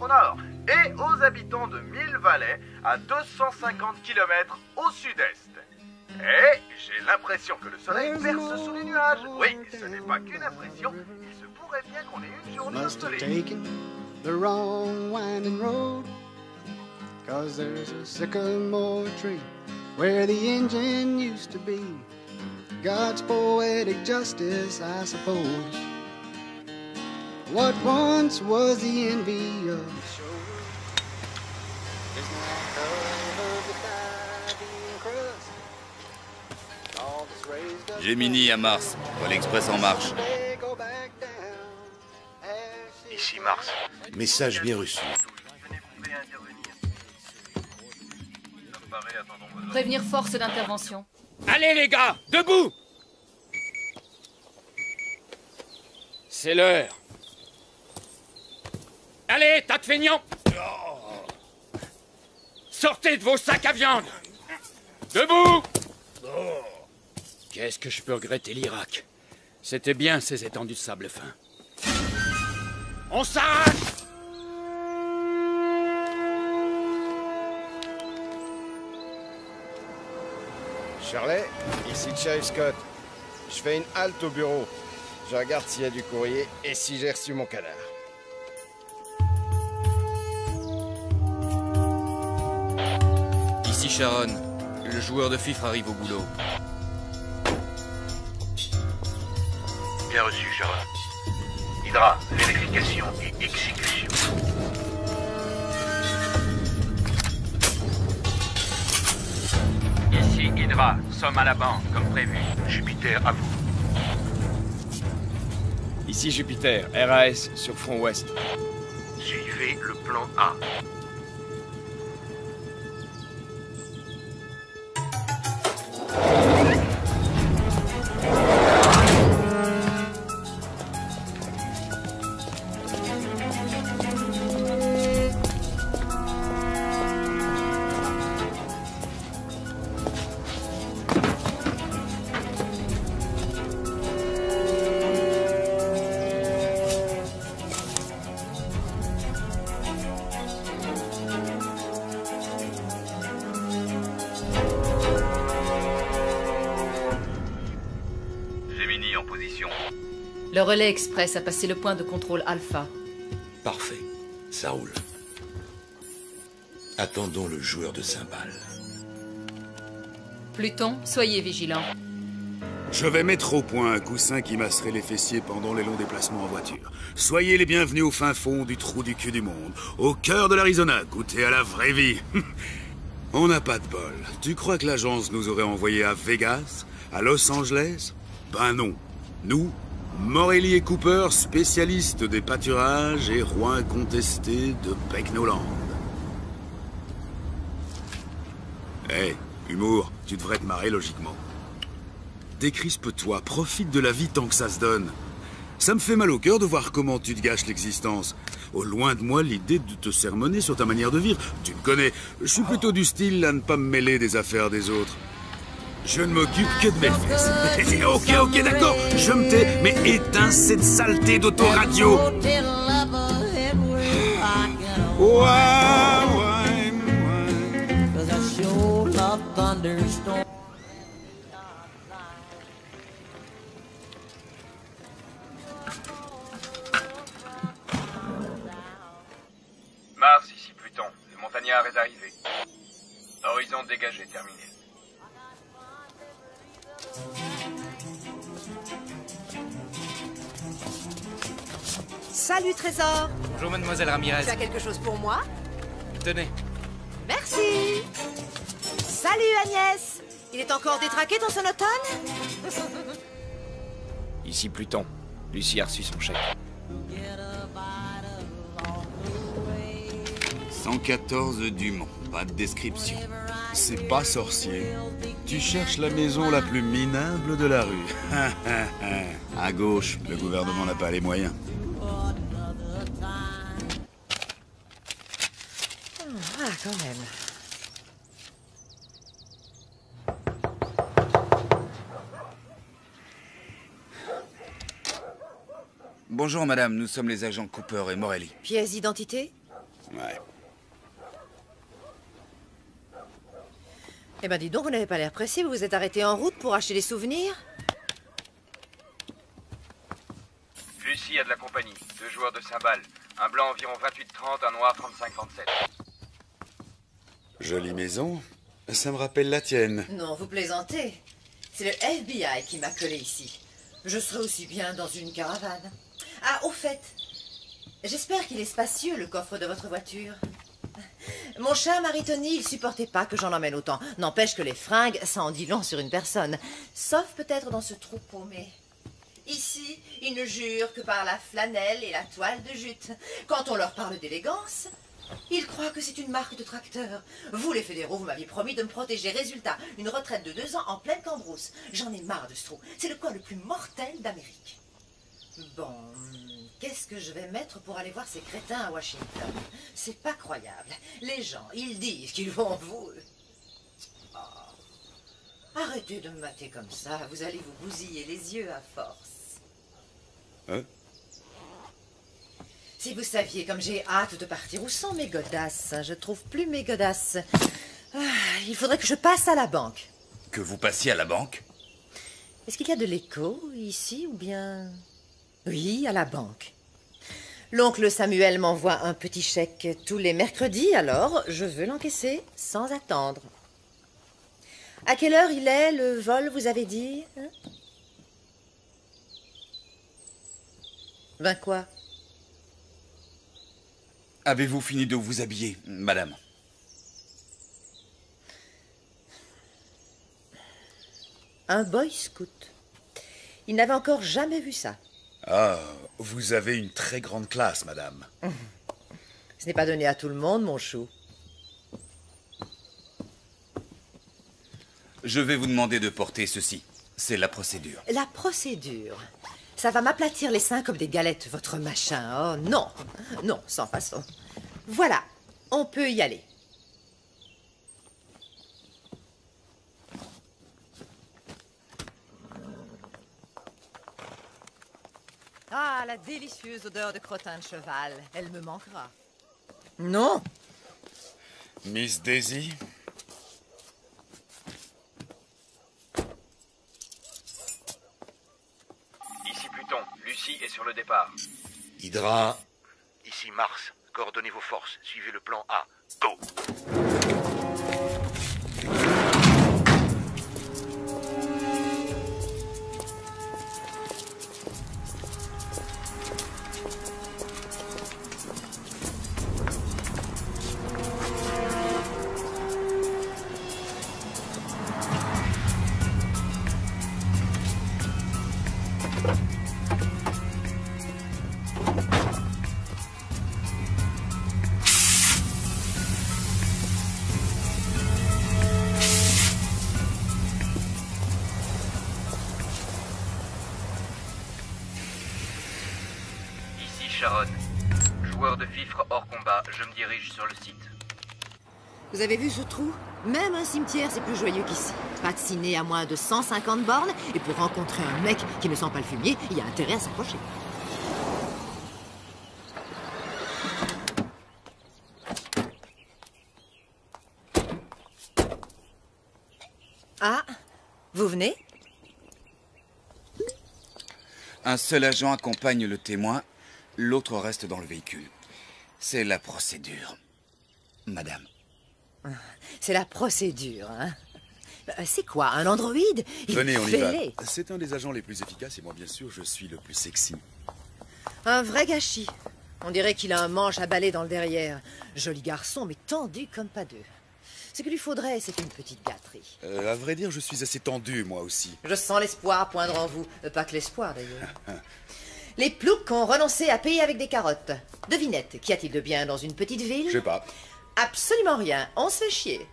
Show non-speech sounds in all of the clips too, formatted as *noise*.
au nord et aux habitants de Mille Valley à 250 km au sud-est. Et j'ai l'impression que le soleil perce sous les nuages. Oui, ce n'est pas qu'une impression, il se pourrait bien qu'on ait une journée Must have ensoleillée. taken the wrong winding road. Cause there's a sycamore tree where the engine used to be. God's poetic justice, I suppose. What once was the envy of the shore is now covered with ivy and crust. All that's raised up Gemini à Mars. Vol Express en marche. Ici Mars. Message bien reçu. Prévenir force d'intervention. Allez les gars, debout C'est l'heure. Allez, tas de feignants Sortez de vos sacs à viande Debout Qu'est-ce que je peux regretter l'Irak? C'était bien ces étendues de sable fin. On s'arrache Charlet, ici Sheriff Scott. Je fais une halte au bureau. Je regarde s'il y a du courrier et si j'ai reçu mon canard. Sharon. Le joueur de fifre arrive au boulot. Bien reçu, Sharon. Hydra, vérification et exécution. Ici Hydra, sommes à la banque, comme prévu. Jupiter, à vous. Ici Jupiter, RAS sur front ouest. Suivez le plan A. relais express a passé le point de contrôle alpha. Parfait. Ça roule. Attendons le joueur de cymbales. Pluton, soyez vigilants. Je vais mettre au point un coussin qui masserait les fessiers pendant les longs déplacements en voiture. Soyez les bienvenus au fin fond du trou du cul du monde, au cœur de l'Arizona, goûtez à la vraie vie. *laughs* On n'a pas de bol. Tu crois que l'agence nous aurait envoyés à Vegas À Los Angeles? Ben non. Nous, Morelli et Cooper, spécialistes des pâturages et rois incontestés de Pecknoland. Hé, humour, tu devrais te marrer logiquement. Décrispe-toi, profite de la vie tant que ça se donne. Ça me fait mal au cœur de voir comment tu te gâches l'existence. Au loin de moi l'idée de te sermonner sur ta manière de vivre. Tu me connais, je suis plutôt du style à ne pas me mêler des affaires des autres. Je ne m'occupe que de mes fesses. *laughs* ok, ok, d'accord, je me tais, mais éteins cette saleté d'autoradio. Mars, ici Pluton. Le montagnard est arrivé. Horizon dégagé, terminé. Salut Trésor Bonjour mademoiselle Ramirez. Tu as quelque chose pour moi? Tenez. Merci Salut Agnès Il est encore détraqué ton sonotone *laughs* Ici Pluton. Lucie a reçu son chèque. 114 Dumont, pas de description. C'est pas sorcier. Tu cherches la maison la plus minable de la rue. *laughs* à gauche, le gouvernement n'a pas les moyens. Ah, quand même. Bonjour madame, nous sommes les agents Cooper et Morelli. Pièce d'identité Ouais. Eh ben dis donc, vous n'avez pas l'air pressé, vous vous êtes arrêté en route pour acheter des souvenirs Lucie a de la compagnie, deux joueurs de cymbales. Un blanc environ 28-30, un noir 35-37. Jolie maison. Ça me rappelle la tienne. Non, vous plaisantez. C'est le FBI qui m'a collé ici. Je serais aussi bien dans une caravane. Ah, au fait, j'espère qu'il est spacieux, le coffre de votre voiture. Mon cher Maritoni, il supportait pas que j'en emmène autant. N'empêche que les fringues, ça en dit long sur une personne. Sauf peut-être dans ce trou paumé. Ici, ils ne jurent que par la flanelle et la toile de jute. Quand on leur parle d'élégance, ils croient que c'est une marque de tracteur. Vous, les fédéraux, vous m'aviez promis de me protéger. Résultat, une retraite de deux ans en pleine cambrousse. J'en ai marre de ce trou. C'est le coin le plus mortel d'Amérique. Bon, qu'est-ce que je vais mettre pour aller voir ces crétins à Washington? C'est pas croyable. Les gens, ils disent qu'ils vont vous... Oh. Arrêtez de me mater comme ça. Vous allez vous bousiller les yeux à force. Hein? Si vous saviez comme j'ai hâte de partir, où sont mes godasses? Je trouve plus mes godasses. Ah, il faudrait que je passe à la banque. Que vous passiez à la banque? Est-ce qu'il y a de l'écho ici ou bien... Oui, à la banque. L'oncle Samuel m'envoie un petit chèque tous les mercredis, alors je veux l'encaisser sans attendre. À quelle heure il est, le vol, vous avez dit? hein Vingt quoi Avez-vous fini de vous habiller, madame Un boy scout. Il n'avait encore jamais vu ça. Ah, vous avez une très grande classe, madame. Ce n'est pas donné à tout le monde, mon chou. Je vais vous demander de porter ceci. C'est la procédure. La procédure. Ça va m'aplatir les seins comme des galettes, votre machin. Oh non, non, sans façon. Voilà, on peut y aller. Ah, la délicieuse odeur de crottin de cheval. Elle me manquera. Non, Miss Daisy Ici Pluton, Lucie est sur le départ. Hydra, Ici Mars. Coordonnez vos forces. Suivez le plan A. Go sur le site. vous avez vu ce trou? Même un cimetière, c'est plus joyeux qu'ici. Pas de ciné à moins de 150 bornes, et pour rencontrer un mec qui ne sent pas le fumier, il y a intérêt à s'approcher. Ah, vous venez? Un seul agent accompagne le témoin, l'autre reste dans le véhicule. C'est la procédure. Madame. C'est la procédure, hein Euh, C'est quoi, un androïde? Il Venez, on y va. C'est un des agents les plus efficaces et moi, bien sûr, je suis le plus sexy. Un vrai gâchis. On dirait qu'il a un manche à balai dans le derrière. Joli garçon, mais tendu comme pas deux. Ce qu'il lui faudrait, c'est une petite gâterie. Euh, à vrai dire, je suis assez tendu, moi aussi. Je sens l'espoir poindre en vous. Euh, Pas que l'espoir, d'ailleurs. Les ploucs ont renoncé à payer avec des carottes. Devinette, qu'y a-t-il de bien dans une petite ville? Je sais pas. Absolument rien, on se fait chier.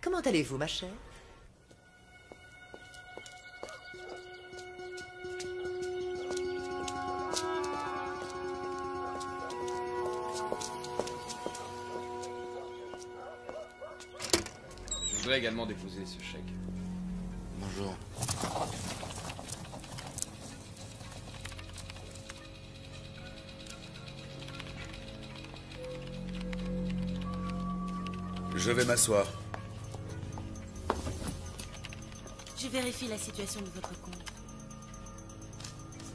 Comment allez-vous, ma chère? Je voudrais également déposer ce chèque. Bonjour. Je vais m'asseoir. Je vérifie la situation de votre compte.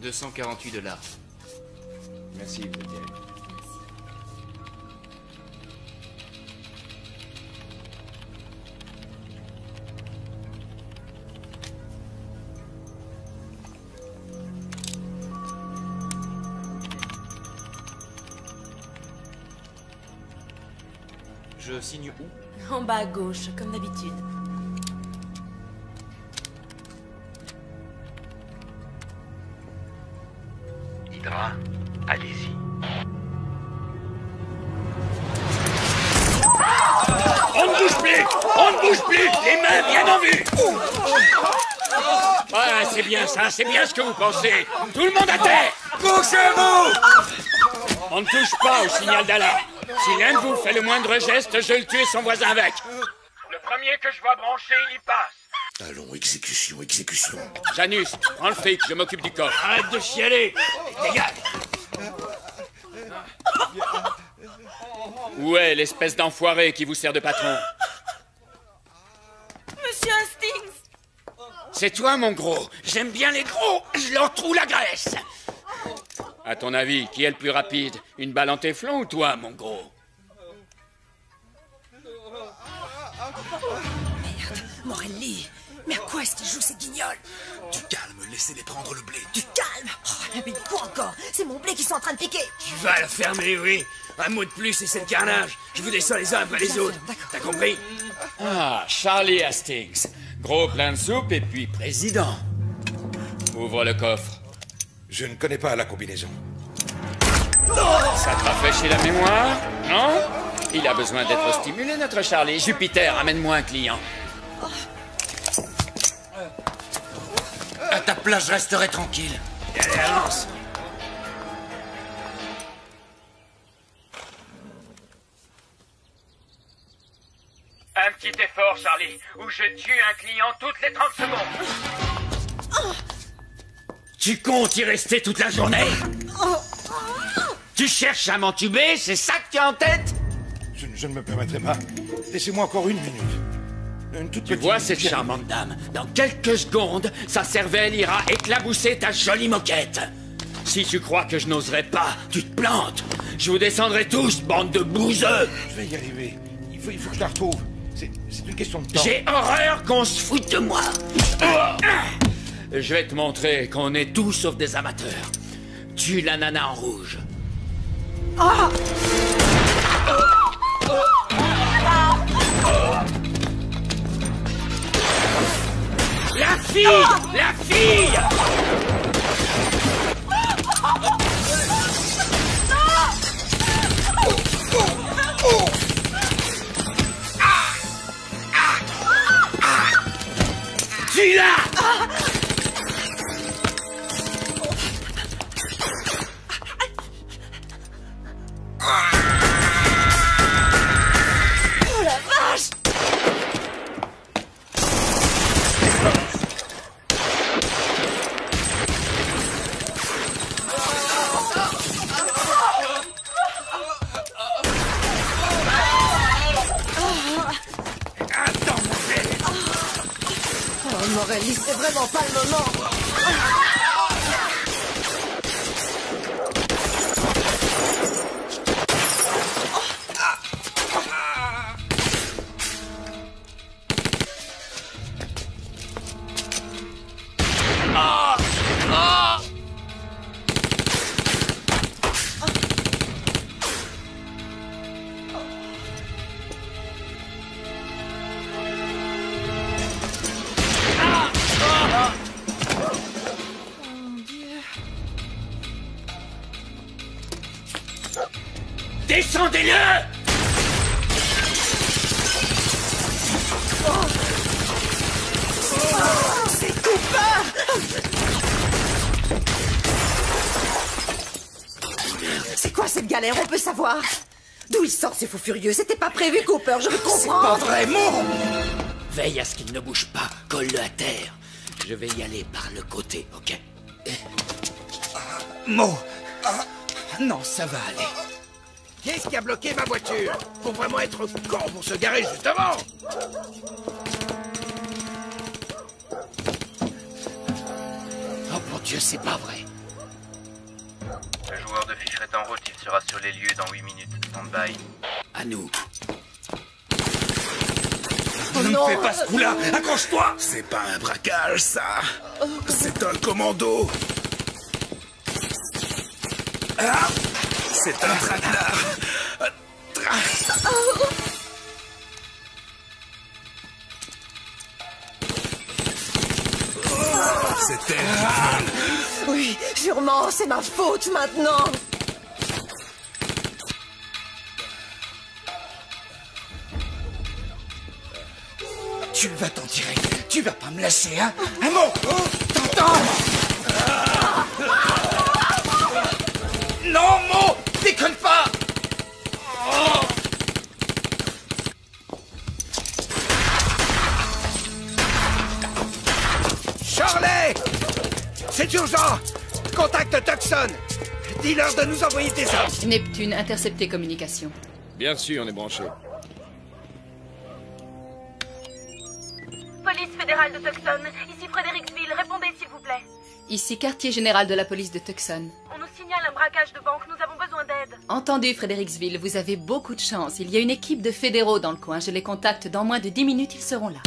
248 dollars. Merci, vous êtes. Je signe où? En bas à gauche, comme d'habitude. Hydra, allez-y. On ne bouge plus On ne bouge plus Les mains bien en vue Ouais, c'est bien ça, c'est bien ce que vous pensez. Tout le monde à terre Bougez-vous On ne touche pas au signal d'alarme. Si l'un de vous fait le moindre geste, je le tue et son voisin avec. Le premier que je vois brancher, il y passe. Allons, exécution, exécution. Janus, prends le fric, je m'occupe du corps. Arrête de chialer Dégage Où est l'espèce d'enfoiré qui vous sert de patron? Monsieur Hastings C'est toi, mon gros. J'aime bien les gros. Je leur trouve la graisse. À ton avis, qui est le plus rapide? Une balle en téflon ou toi, mon gros? Morelli Mais à quoi est-ce qu'il joue ces guignols Du calme, laissez-les prendre le blé. Du calme oh, Mais quoi encore C'est mon blé qui sont en train de piquer Tu vas le fermer, oui. Un mot de plus et c'est le carnage. Je vous descends les uns après les autres. T'as compris Ah, Charlie Hastings. Gros plein de soupe et puis président. Ouvre le coffre. Je ne connais pas la combinaison. Ça te rafraîchit la mémoire Non? Il a besoin d'être stimulé, notre Charlie. Jupiter, amène-moi un client. À ta place, je resterai tranquille. Allez, avance. Un petit effort, Charlie, ou je tue un client toutes les 30 secondes. Tu comptes y rester toute la journée? Tu cherches à m'entuber, c'est ça que tu as en tête? Je, je ne me permettrai pas. Laissez-moi encore une minute. Une toute Tu petite vois cette charmante dame Dans quelques secondes, sa cervelle ira éclabousser ta jolie moquette. Si tu crois que je n'oserais pas, tu te plantes. Je vous descendrai tous, bande de bouseux. Je vais y arriver. Il faut, il faut que je la retrouve. C'est c'est une question de temps. J'ai horreur qu'on se foute de moi. Je vais te montrer qu'on est tous sauf des amateurs. Tue la nana en rouge. La fille La fille Tue-la Oh galère On peut savoir D'où il sort ces fous furieux? C'était pas prévu, Cooper, je le comprends Pas vraiment Veille à ce qu'il ne bouge pas. Colle-le à terre. Je vais y aller par le côté, ok? Mo Non, ça va aller. Qu'est-ce qui a bloqué ma voiture? Faut vraiment être con pour se garer juste devant Oh mon Dieu, c'est pas vrai. Le joueur de fiche est en route, il sera sur les lieux dans 8 minutes. Stand-by. À nous. ne non. me fais pas ce coup-là Accroche-toi C'est pas un braquage, ça C'est un commando Ah C'est un traquenard Un tra- C'est elle qui vole. Oui, sûrement, c'est ma faute maintenant. Tu vas t'en tirer. Tu vas pas me lâcher, hein Un mot T'entends? Non, Mo Déconne pas C'est urgent Contacte Tucson Dis-leur de nous envoyer des hommes Neptune, intercepté communication. Bien sûr, on est branché. Police fédérale de Tucson, ici Fredericksville, répondez s'il vous plaît. Ici quartier général de la police de Tucson. On nous signale un braquage de banque, nous avons besoin d'aide. Entendu, Fredericksville, vous avez beaucoup de chance. Il y a une équipe de fédéraux dans le coin. Je les contacte dans moins de 10 minutes, ils seront là.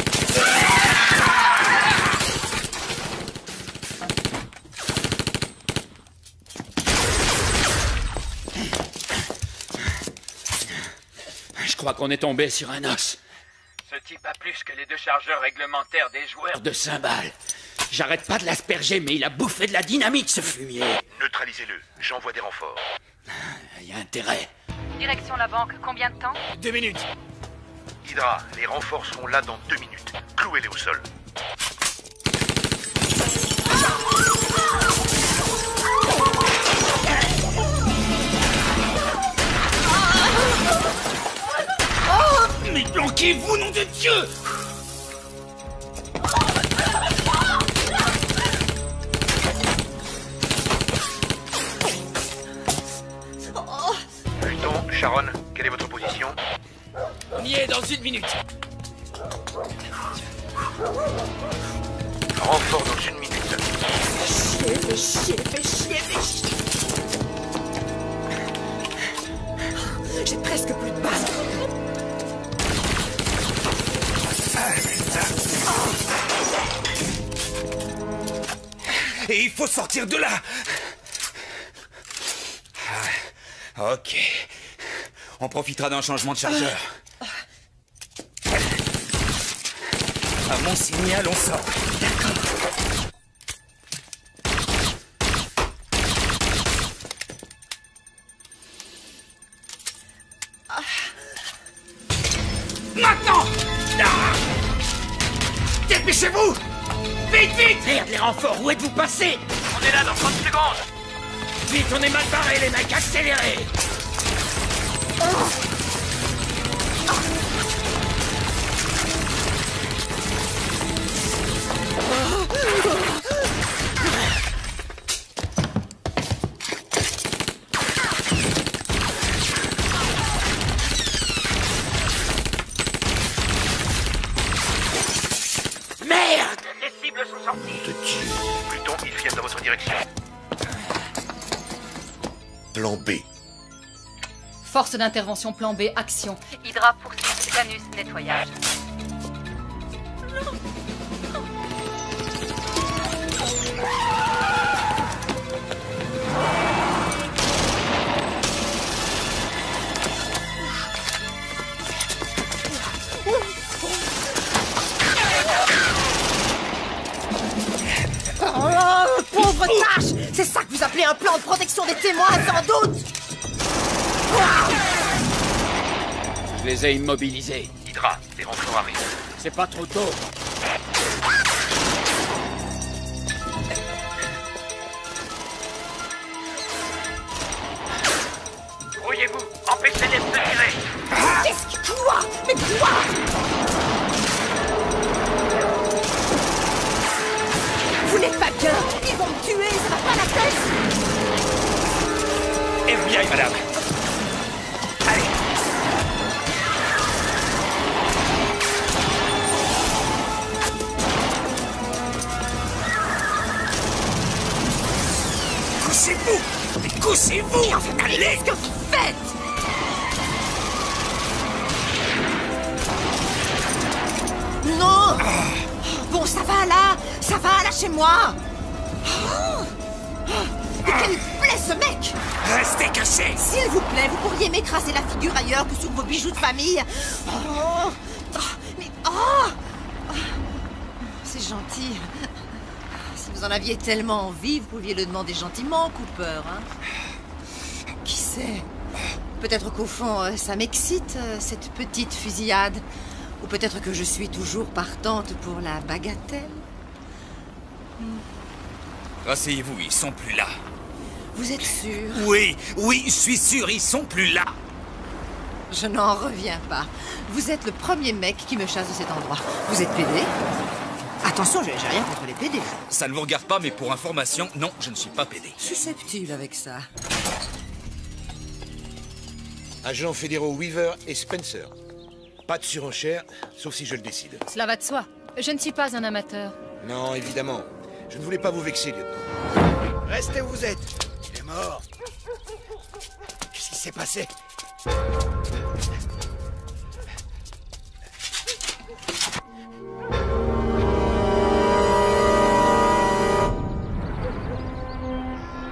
Crois qu'on est tombé sur un os. Ce type a plus que les deux chargeurs réglementaires des joueurs. De cymbales. J'arrête pas de l'asperger, mais il a bouffé de la dynamite, ce fumier. Neutralisez-le. J'envoie des renforts. Il y a intérêt. Direction la banque, combien de temps? Deux minutes. Hydra, les renforts seront là dans deux minutes. Clouez-les au sol. Mais planquez-vous, nom de Dieu Pluton, Sharon, quelle est votre position On y est dans une minute. Renfort dans une minute. Chier, fais chier, fais chier, fais chier. J'ai presque plus de balles. Et il faut sortir de là Ah, Ok. On profitera d'un changement de chargeur. À mon signal, on sort. On est là dans 30 secondes. Vite, on est mal barrés, les mecs, accélérez. Merde Force d'intervention plan B, action. Hydra poursuit Janus, nettoyage. Oh, pauvre tâche C'est ça que vous appelez un plan de protection des témoins, sans doute les ai immobilisés. Hydra, les renforts arrivent. C'est pas trop tôt. Couchez-vous Allez. Qu'est-ce que vous faites? Non. Bon, ça va là. Ça va, lâchez-moi Oh Mais quel plaît ce mec? Restez cachés. S'il vous plaît, vous pourriez m'écraser la figure ailleurs que sur vos bijoux de famille. Oh. Oh, Mais oh. C'est gentil. Si vous en aviez tellement envie, vous pouviez le demander gentiment, Cooper. Hein Peut-être qu'au fond, euh, ça m'excite, euh, cette petite fusillade. Ou peut-être que je suis toujours partante pour la bagatelle. Rasseyez-vous, ils sont plus là. Vous êtes sûr Oui, oui, je suis sûr, ils sont plus là. Je n'en reviens pas. Vous êtes le premier mec qui me chasse de cet endroit. Vous êtes pédé Attention, j'ai rien contre les pédés. Ça ne vous regarde pas, mais pour information, non, je ne suis pas pédé. Susceptible avec ça. Agents fédéraux Weaver et Spencer. Pas de surenchère, sauf si je le décide. Cela va de soi. Je ne suis pas un amateur. Non, évidemment. Je ne voulais pas vous vexer, lieutenant. Restez où vous êtes. Il est mort. Qu'est-ce qui s'est passé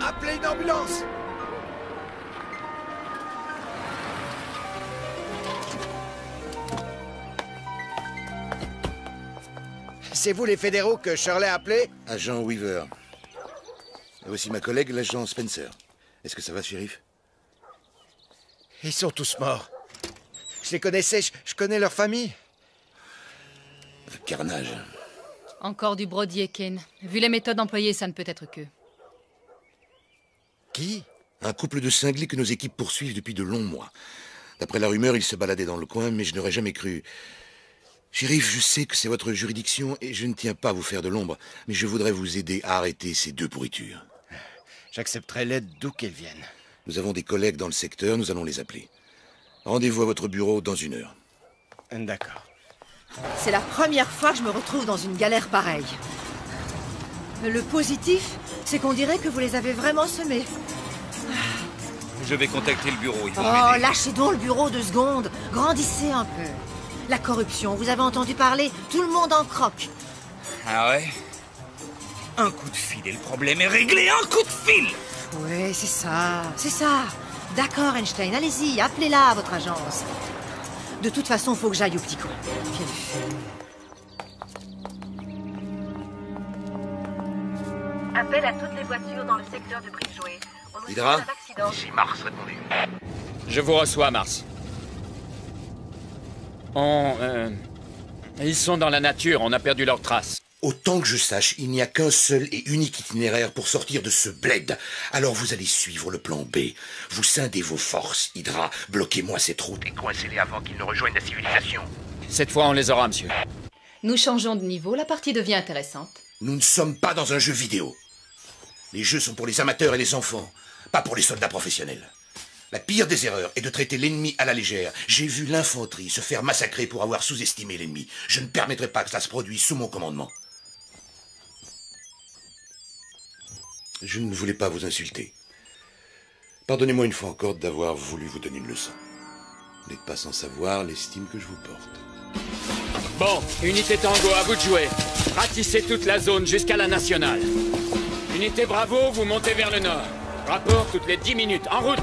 Appelez une ambulance C'est vous les fédéraux que Shirley a appelés Agent Weaver. Et voici ma collègue, l'agent Spencer. Est-ce que ça va, shérif? Ils sont tous morts. Je les connaissais, je, je connais leur famille. Le carnage. Encore du brodier, Ken. Vu les méthodes employées, ça ne peut être que. Qui? Un couple de cinglés que nos équipes poursuivent depuis de longs mois. D'après la rumeur, ils se baladaient dans le coin, mais je n'aurais jamais cru. Shérif, je sais que c'est votre juridiction et je ne tiens pas à vous faire de l'ombre, mais je voudrais vous aider à arrêter ces deux pourritures. J'accepterai l'aide d'où qu'elle vienne. Nous avons des collègues dans le secteur, nous allons les appeler. Rendez-vous à votre bureau dans une heure. D'accord. C'est la première fois que je me retrouve dans une galère pareille. Le positif, c'est qu'on dirait que vous les avez vraiment semés. Je vais contacter le bureau, ils vont Oh, lâchez donc le bureau deux secondes. Grandissez un peu. La corruption, vous avez entendu parler Tout le monde en croque. Ah ouais Un coup de fil et le problème est réglé, un coup de fil Oui, c'est ça, c'est ça. D'accord, Einstein, allez-y, appelez-la à votre agence. De toute façon, faut que j'aille au petit coin. Appel à toutes les voitures dans le secteur de Bridgeway. On nous Hydra signale un accident. Ici Mars, répondez. Je vous reçois, Mars. On... euh, Ils sont dans la nature, on a perdu leurs traces. Autant que je sache, il n'y a qu'un seul et unique itinéraire pour sortir de ce bled. Alors vous allez suivre le plan B. Vous scindez vos forces, Hydra. Bloquez-moi cette route. Et coincez-les avant qu'ils ne rejoignent la civilisation. Cette fois, on les aura, monsieur. Nous changeons de niveau, la partie devient intéressante. Nous ne sommes pas dans un jeu vidéo. Les jeux sont pour les amateurs et les enfants, pas pour les soldats professionnels. La pire des erreurs est de traiter l'ennemi à la légère. J'ai vu l'infanterie se faire massacrer pour avoir sous-estimé l'ennemi. Je ne permettrai pas que cela se produise sous mon commandement. Je ne voulais pas vous insulter. Pardonnez-moi une fois encore d'avoir voulu vous donner une leçon. Vous n'êtes pas sans savoir l'estime que je vous porte. Bon, unité Tango, à vous de jouer. Ratissez toute la zone jusqu'à la nationale. Unité Bravo, vous montez vers le nord. Rapport toutes les 10 minutes. En route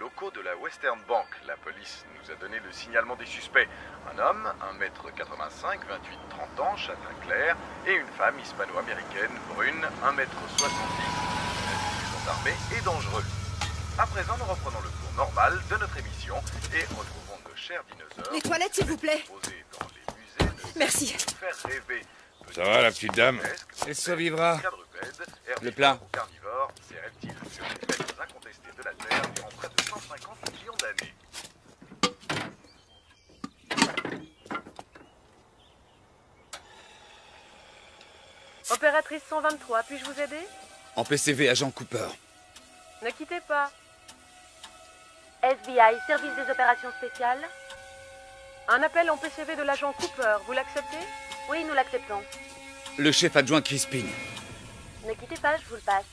locaux de la Western Bank. La police nous a donné le signalement des suspects. Un homme, 1m85, 28-30 ans, châtain clair, et une femme hispano-américaine, brune, 1m70, sont armés et dangereux. À présent, nous reprenons le cours normal de notre émission et retrouvons nos chers dinosaures. Les toilettes, s'il vous plaît. Posés dans les musées de Merci. faire rêver. Ça va, la petite dame Elle survivra. Le plat. Durant près de 150 millions d'années. Opératrice 123, puis-je vous aider? En PCV, agent Cooper. Ne quittez pas. FBI, service des opérations spéciales. Un appel en PCV de l'agent Cooper, vous l'acceptez? Oui, nous l'acceptons. Le chef adjoint Crispin. Ne quittez pas, je vous le passe.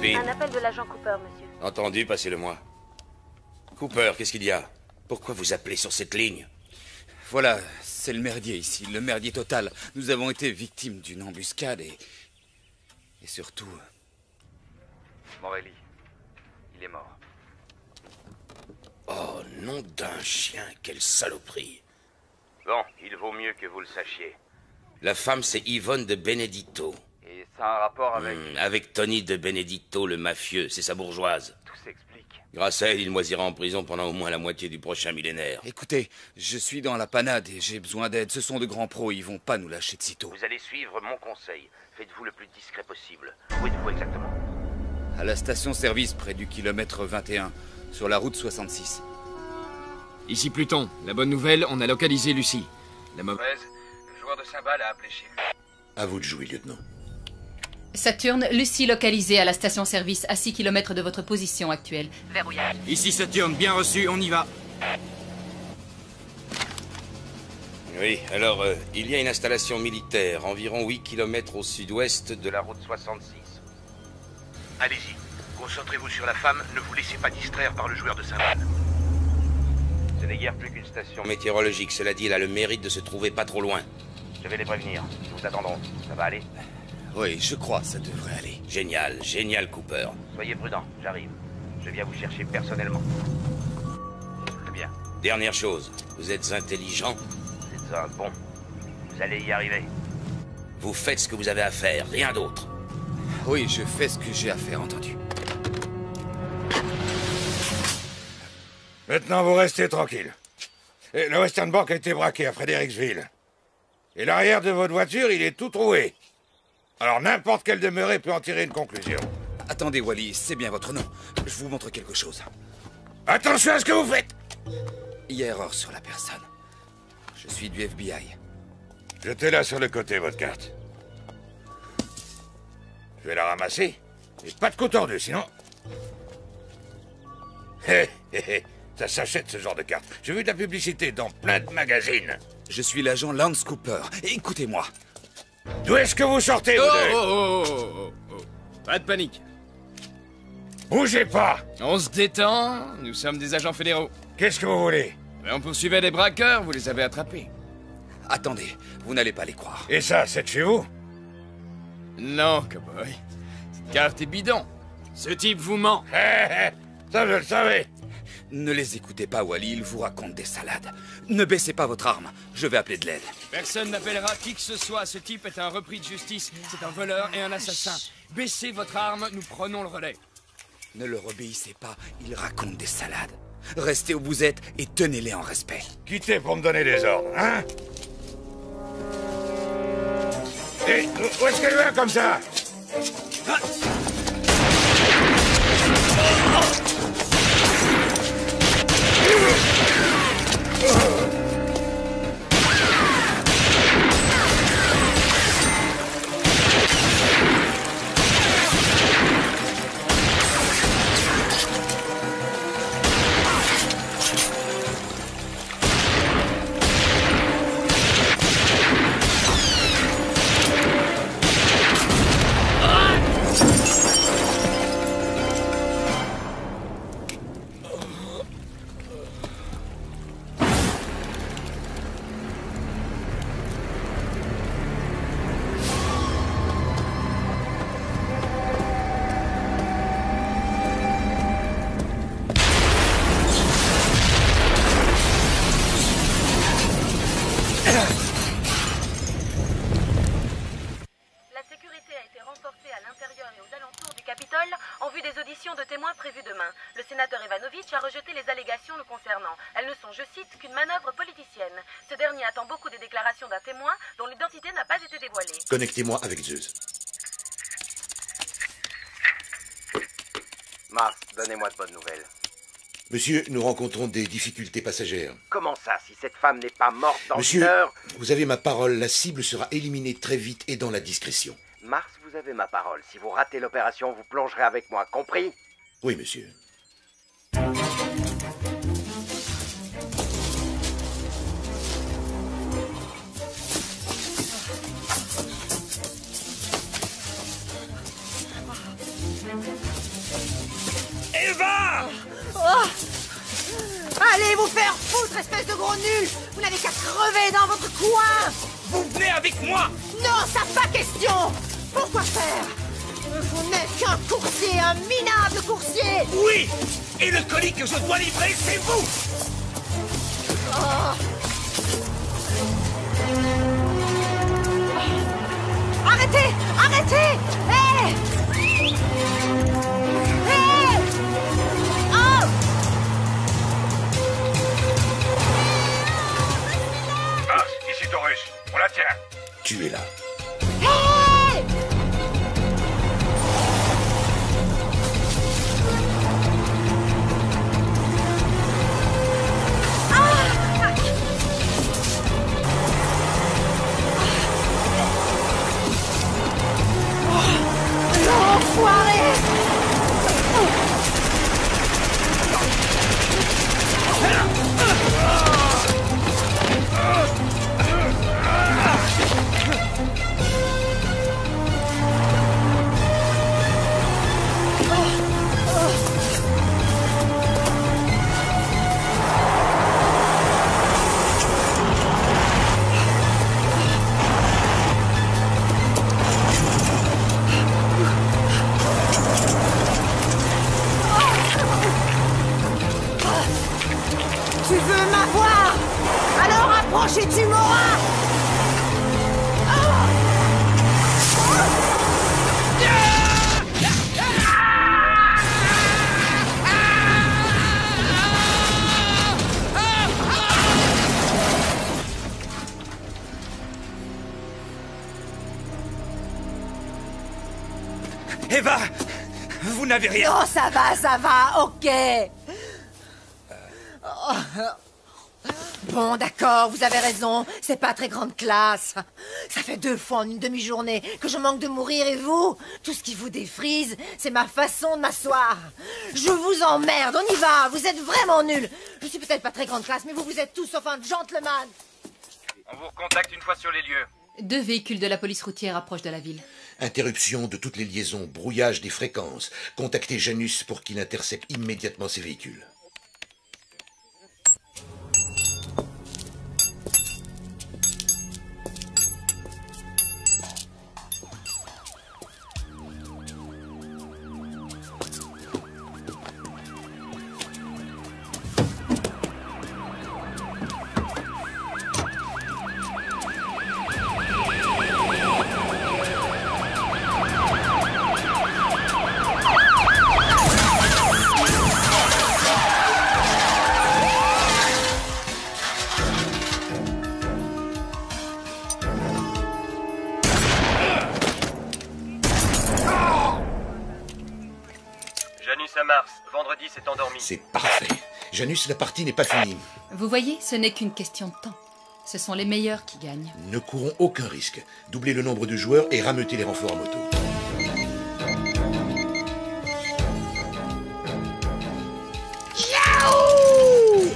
Un appel de l'agent Cooper, monsieur. entendu, passez-le-moi. Cooper, qu'est-ce qu'il y a? Pourquoi vous appelez sur cette ligne? Voilà, c'est le merdier ici, le merdier total. Nous avons été victimes d'une embuscade et. Et surtout. Morelli, il est mort. Oh, nom d'un chien, quelle saloperie. Bon, il vaut mieux que vous le sachiez. La femme, c'est Yvonne de Benedetto. Et ça a un rapport avec... Hmm, avec Tony de Benedetto, le mafieux, c'est sa bourgeoise. Tout s'explique. Grâce à elle, il moisira en prison pendant au moins la moitié du prochain millénaire. Écoutez, je suis dans la panade et j'ai besoin d'aide. Ce sont de grands pros, ils vont pas nous lâcher de sitôt. Vous allez suivre mon conseil. Faites-vous le plus discret possible. Où êtes-vous exactement? À la station-service près du kilomètre 21, sur la route 66. Ici Pluton. La bonne nouvelle, on a localisé Lucie. La mauvaise... Mauvaise, le joueur de cymbales a appelé chez lui. À vous de jouer, lieutenant. Saturne, Lucie localisée à la station-service à 6 km de votre position actuelle. Verrouillage. Ici Saturne, bien reçu, on y va. Oui, alors, euh, il y a une installation militaire, environ 8 km au sud-ouest de la route 66. Allez-y. Concentrez-vous sur la femme. Ne vous laissez pas distraire par le joueur de cymbales. Ce n'est guère plus qu'une station météorologique. Cela dit, elle a le mérite de se trouver pas trop loin. Je vais les prévenir. Nous vous attendrons. Ça va aller? Oui, je crois, ça devrait aller. Génial, génial, Cooper. Soyez prudent. J'arrive. Je viens vous chercher personnellement. Très bien. Dernière chose, vous êtes intelligent, C'est un bon. Vous allez y arriver. vous faites ce que vous avez à faire, rien d'autre. Oui, je fais ce que j'ai à faire, entendu. Maintenant, vous restez tranquille. Et le Western Bank a été braqué à Fredericksville. Et l'arrière de votre voiture, il est tout troué. Alors n'importe quelle demeurée peut en tirer une conclusion. Attendez, Wally, c'est bien votre nom. Je vous montre quelque chose. Attention à ce que vous faites Il y a erreur sur la personne. Je suis du FBI. Jetez-la sur le côté, votre carte. Je vais la ramasser. Et pas de coup tordu, sinon... Hé, hé, hé, ça s'achète ce genre de carte. J'ai vu de la publicité dans plein de magazines. Je suis l'agent Lance Cooper. Écoutez-moi. D'où est-ce que vous sortez, vous Oh, deux oh, oh, oh, oh, oh. Pas de panique. Bougez pas On se détend, nous sommes des agents fédéraux. Qu'est-ce que vous voulez Mais on poursuivait des braqueurs, vous les avez attrapés. Attendez, vous n'allez pas les croire. Et ça, c'est de chez vous Non, cowboy. Cette carte est bidon. Ce type vous ment. Hé, *laughs* hé, ça, je le savais. Ne les écoutez pas, Wally, ils vous racontent des salades. Ne baissez pas votre arme. Je vais appeler de l'aide. Personne n'appellera qui que ce soit. Ce type est un repris de justice. C'est un voleur et un assassin. Baissez votre arme, nous prenons le relais. Ne leur obéissez pas, ils racontent des salades. Restez où vous êtes et tenez-les en respect. Quittez pour me donner des ordres, hein? Et où est-ce qu'elle va comme ça? Oh! Connectez-moi avec Zeus. Mars, donnez-moi de bonnes nouvelles. Monsieur, nous rencontrons des difficultés passagères. Comment ça, si cette femme n'est pas morte dans Monsieur, une heure? vous avez ma parole, la cible sera éliminée très vite et dans la discrétion. Mars, vous avez ma parole. Si vous ratez l'opération, vous plongerez avec moi, compris? Oui, monsieur. Allez vous faire foutre, espèce de gros nul. Vous n'avez qu'à crever dans votre coin. Vous venez avec moi. Non, ça pas question. Pourquoi faire? Vous n'êtes qu'un coursier, un minable coursier. Oui. Et le colis que je dois livrer, c'est vous. Oh. Tu es là. N'avez rien Non, ça va, ça va, ok. Bon, d'accord, vous avez raison, c'est pas très grande classe. Ça fait deux fois en une demi-journée que je manque de mourir et vous? Tout ce qui vous défrise, c'est ma façon de m'asseoir. Je vous emmerde, on y va, vous êtes vraiment nuls. Je suis peut-être pas très grande classe, mais vous, vous êtes tous sauf un gentleman. On vous recontacte une fois sur les lieux. Deux véhicules de la police routière approchent de la ville. Interruption de toutes les liaisons, brouillage des fréquences. Contactez Janus pour qu'il intercepte immédiatement ces véhicules. S'est endormi. C'est parfait. Janus, la partie n'est pas finie. Vous voyez, ce n'est qu'une question de temps. Ce sont les meilleurs qui gagnent. Ne courons aucun risque. Doublez le nombre de joueurs et rameutez les renforts à moto.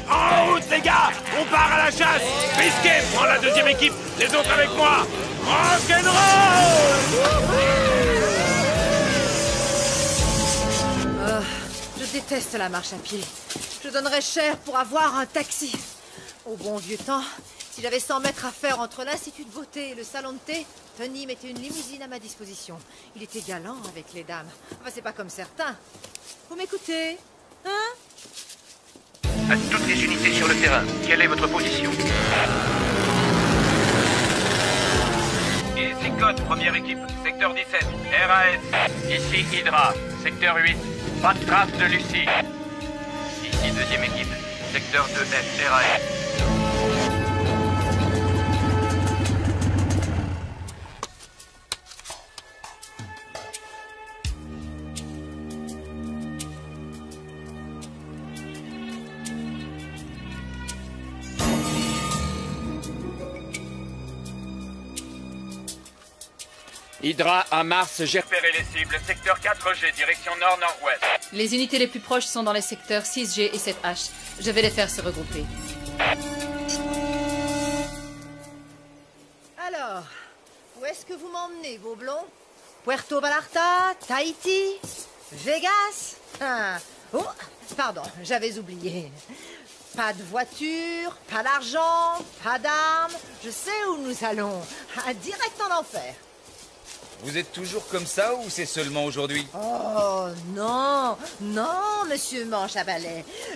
En route, les gars On part à la chasse Biscuit, prends la deuxième équipe, les autres avec moi Rock'n'roll déteste la marche à pied. Je donnerais cher pour avoir un taxi. Au bon vieux temps, si j'avais 100 mètres à faire entre l'Institut de beauté et le salon de thé, Tony mettait une limousine à ma disposition. Il était galant avec les dames. Enfin, c'est pas comme certains. Vous m'écoutez Hein? À toutes les unités sur le terrain, quelle est votre position? Ici Code, première équipe, secteur 17, RAS. Ici Hydra, secteur 8. Pas de trace de Lucie. Ici deuxième équipe, secteur 2F, RAF. Hydra à Mars, j'ai Repérez les cibles, secteur 4G, direction nord-nord-ouest. Les unités les plus proches sont dans les secteurs 6G et 7H. Je vais les faire se regrouper. Alors, où est-ce que vous m'emmenez, vos blonds? Puerto Vallarta Tahiti Vegas? Ah, Oh, pardon, j'avais oublié. Pas de voiture, pas d'argent, pas d'armes. Je sais où nous allons. Ah, direct en enfer. Vous êtes toujours comme ça ou c'est seulement aujourd'hui? Oh non, non, monsieur Manche.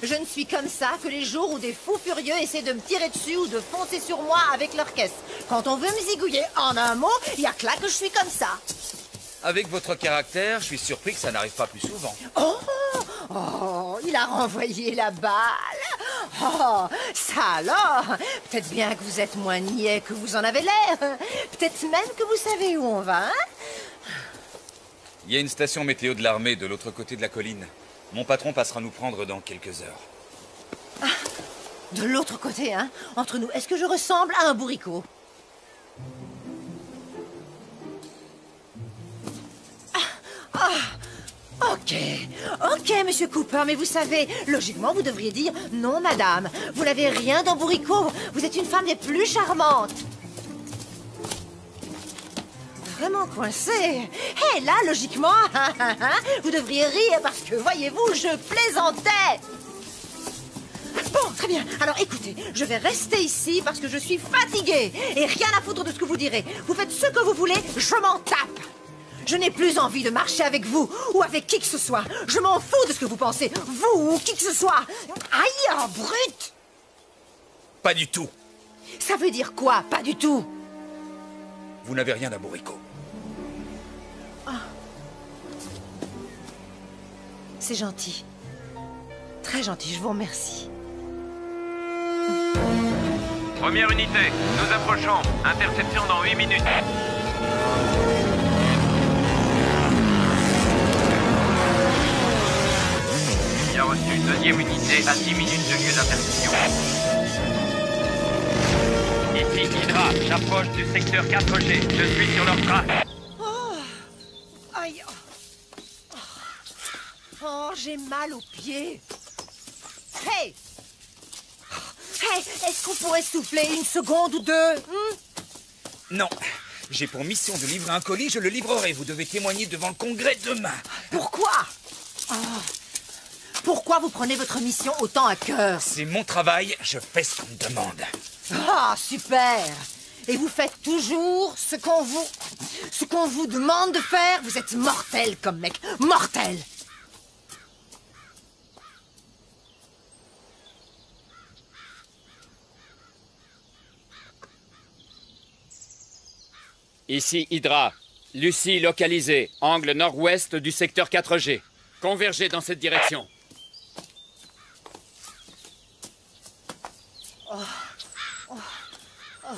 Je ne suis comme ça que les jours où des fous furieux essaient de me tirer dessus ou de foncer sur moi avec leur caisse. Quand on veut me zigouiller en un mot, il y a que que je suis comme ça. Avec votre caractère, je suis surpris que ça n'arrive pas plus souvent. Oh, oh, il a renvoyé la balle. Oh, ça alors Peut-être bien que vous êtes moins niais que vous en avez l'air. Peut-être même que vous savez où on va, hein Il y a une station météo de l'armée de l'autre côté de la colline. Mon patron passera nous prendre dans quelques heures. De l'autre côté, hein Entre nous, est-ce que je ressemble à un bourricot? Ah, Ok, ok, monsieur Cooper, mais vous savez, logiquement, vous devriez dire non, madame. Vous n'avez rien bourricot. Vous êtes une femme des plus charmantes. Vraiment coincé. Hé, là, logiquement, *laughs* hein, hein, hein, vous devriez rire parce que, voyez-vous, je plaisantais. Bon, très bien. Alors écoutez, je vais rester ici parce que je suis fatiguée et rien à foutre de ce que vous direz. Vous faites ce que vous voulez, je m'en tape. Je n'ai plus envie de marcher avec vous ou avec qui que ce soit. Je m'en fous de ce que vous pensez, vous ou qui que ce soit. Aïe, oh, brut Pas du tout. Ça veut dire quoi Pas du tout? Vous n'avez rien d'aborico. C'est gentil. Très gentil, je vous remercie. Première unité, nous approchons. Interception dans 8 minutes. 9e unité à 10 minutes de lieu d'interdiction. Ici Hydra, j'approche du secteur 4G. Je suis sur leur trace. Oh, aïe. Oh, oh j'ai mal aux pieds. Hey Hey, est-ce qu'on pourrait souffler une seconde ou deux? Hmm? Non. J'ai pour mission de livrer un colis, je le livrerai. Vous devez témoigner devant le congrès demain. Pourquoi? Oh. Pourquoi vous prenez votre mission autant à cœur C'est mon travail, je fais ce qu'on me demande. Ah, super Et vous faites toujours ce qu'on vous... Ce qu'on vous demande de faire Vous êtes mortel comme mec, mortel Ici Hydra. Lucie localisée, angle nord-ouest du secteur 4G. Convergez dans cette direction. Oh, oh, oh,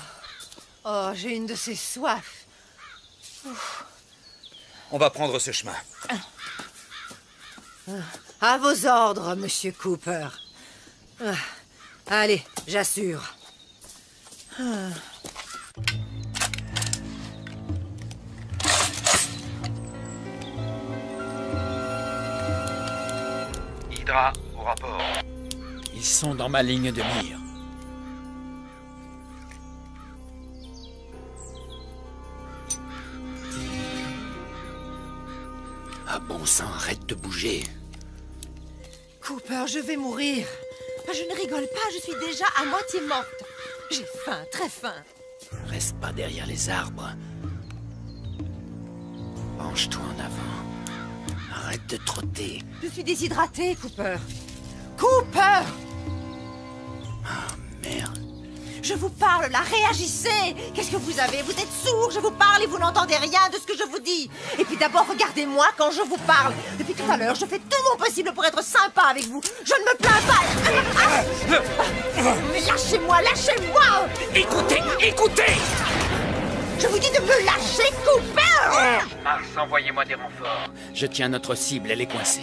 oh j'ai une de ces soifs. Ouf. On va prendre ce chemin. À vos ordres, monsieur Cooper. Ah, Allez, j'assure. Ah. Hydra, au rapport. Ils sont dans ma ligne de mire. Bon sang, arrête de bouger. Cooper, je vais mourir. Ah, Je ne rigole pas, je suis déjà à moitié morte. J'ai faim, très faim. Reste pas derrière les arbres. Penche-toi en avant. Arrête de trotter. Je suis déshydratée, Cooper. Cooper Merde. Je vous parle là, réagissez Qu'est-ce que vous avez? Vous êtes sourd, je vous parle et vous n'entendez rien de ce que je vous dis. Et puis d'abord, regardez-moi quand je vous parle. Depuis tout à l'heure, je fais tout mon possible pour être sympa avec vous. Je ne me plains pas. Mais lâchez-moi, lâchez-moi Écoutez, écoutez Je vous dis de me lâcher, Cooper Mars, envoyez-moi des renforts. Je tiens notre cible, elle est coincée.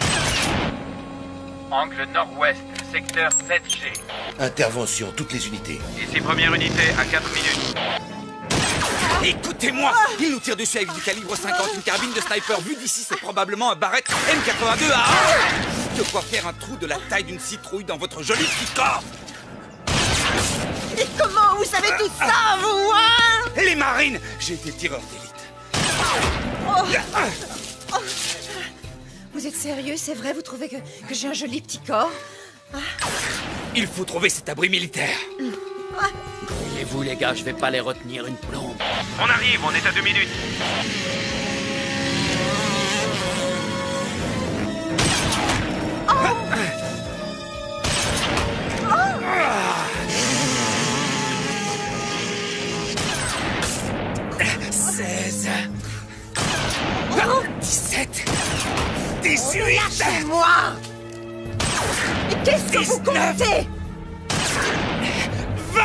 Angle nord-ouest, secteur 7G. Intervention, toutes les unités. Ici première unité, à 4 minutes. Écoutez-moi Il nous tire dessus avec du calibre 50, une carabine de sniper. Vu d'ici, c'est probablement un barrette M82 à De quoi faire un trou de la taille d'une citrouille dans votre joli petit corps? Et comment vous savez tout ça, vous, hein? Les marines J'ai été tireur d'élite. Oh. Oh. Vous êtes sérieux, c'est vrai Vous trouvez que, que j'ai un joli petit corps Il faut trouver cet abri militaire. Voyez-vous, les gars, je vais pas les retenir une plombe. On arrive, on est à 2 minutes. Seize. Dix-sept. Oh, Dix-huit. Lâchez-moi. Mais qu'est-ce que vous comptez? 20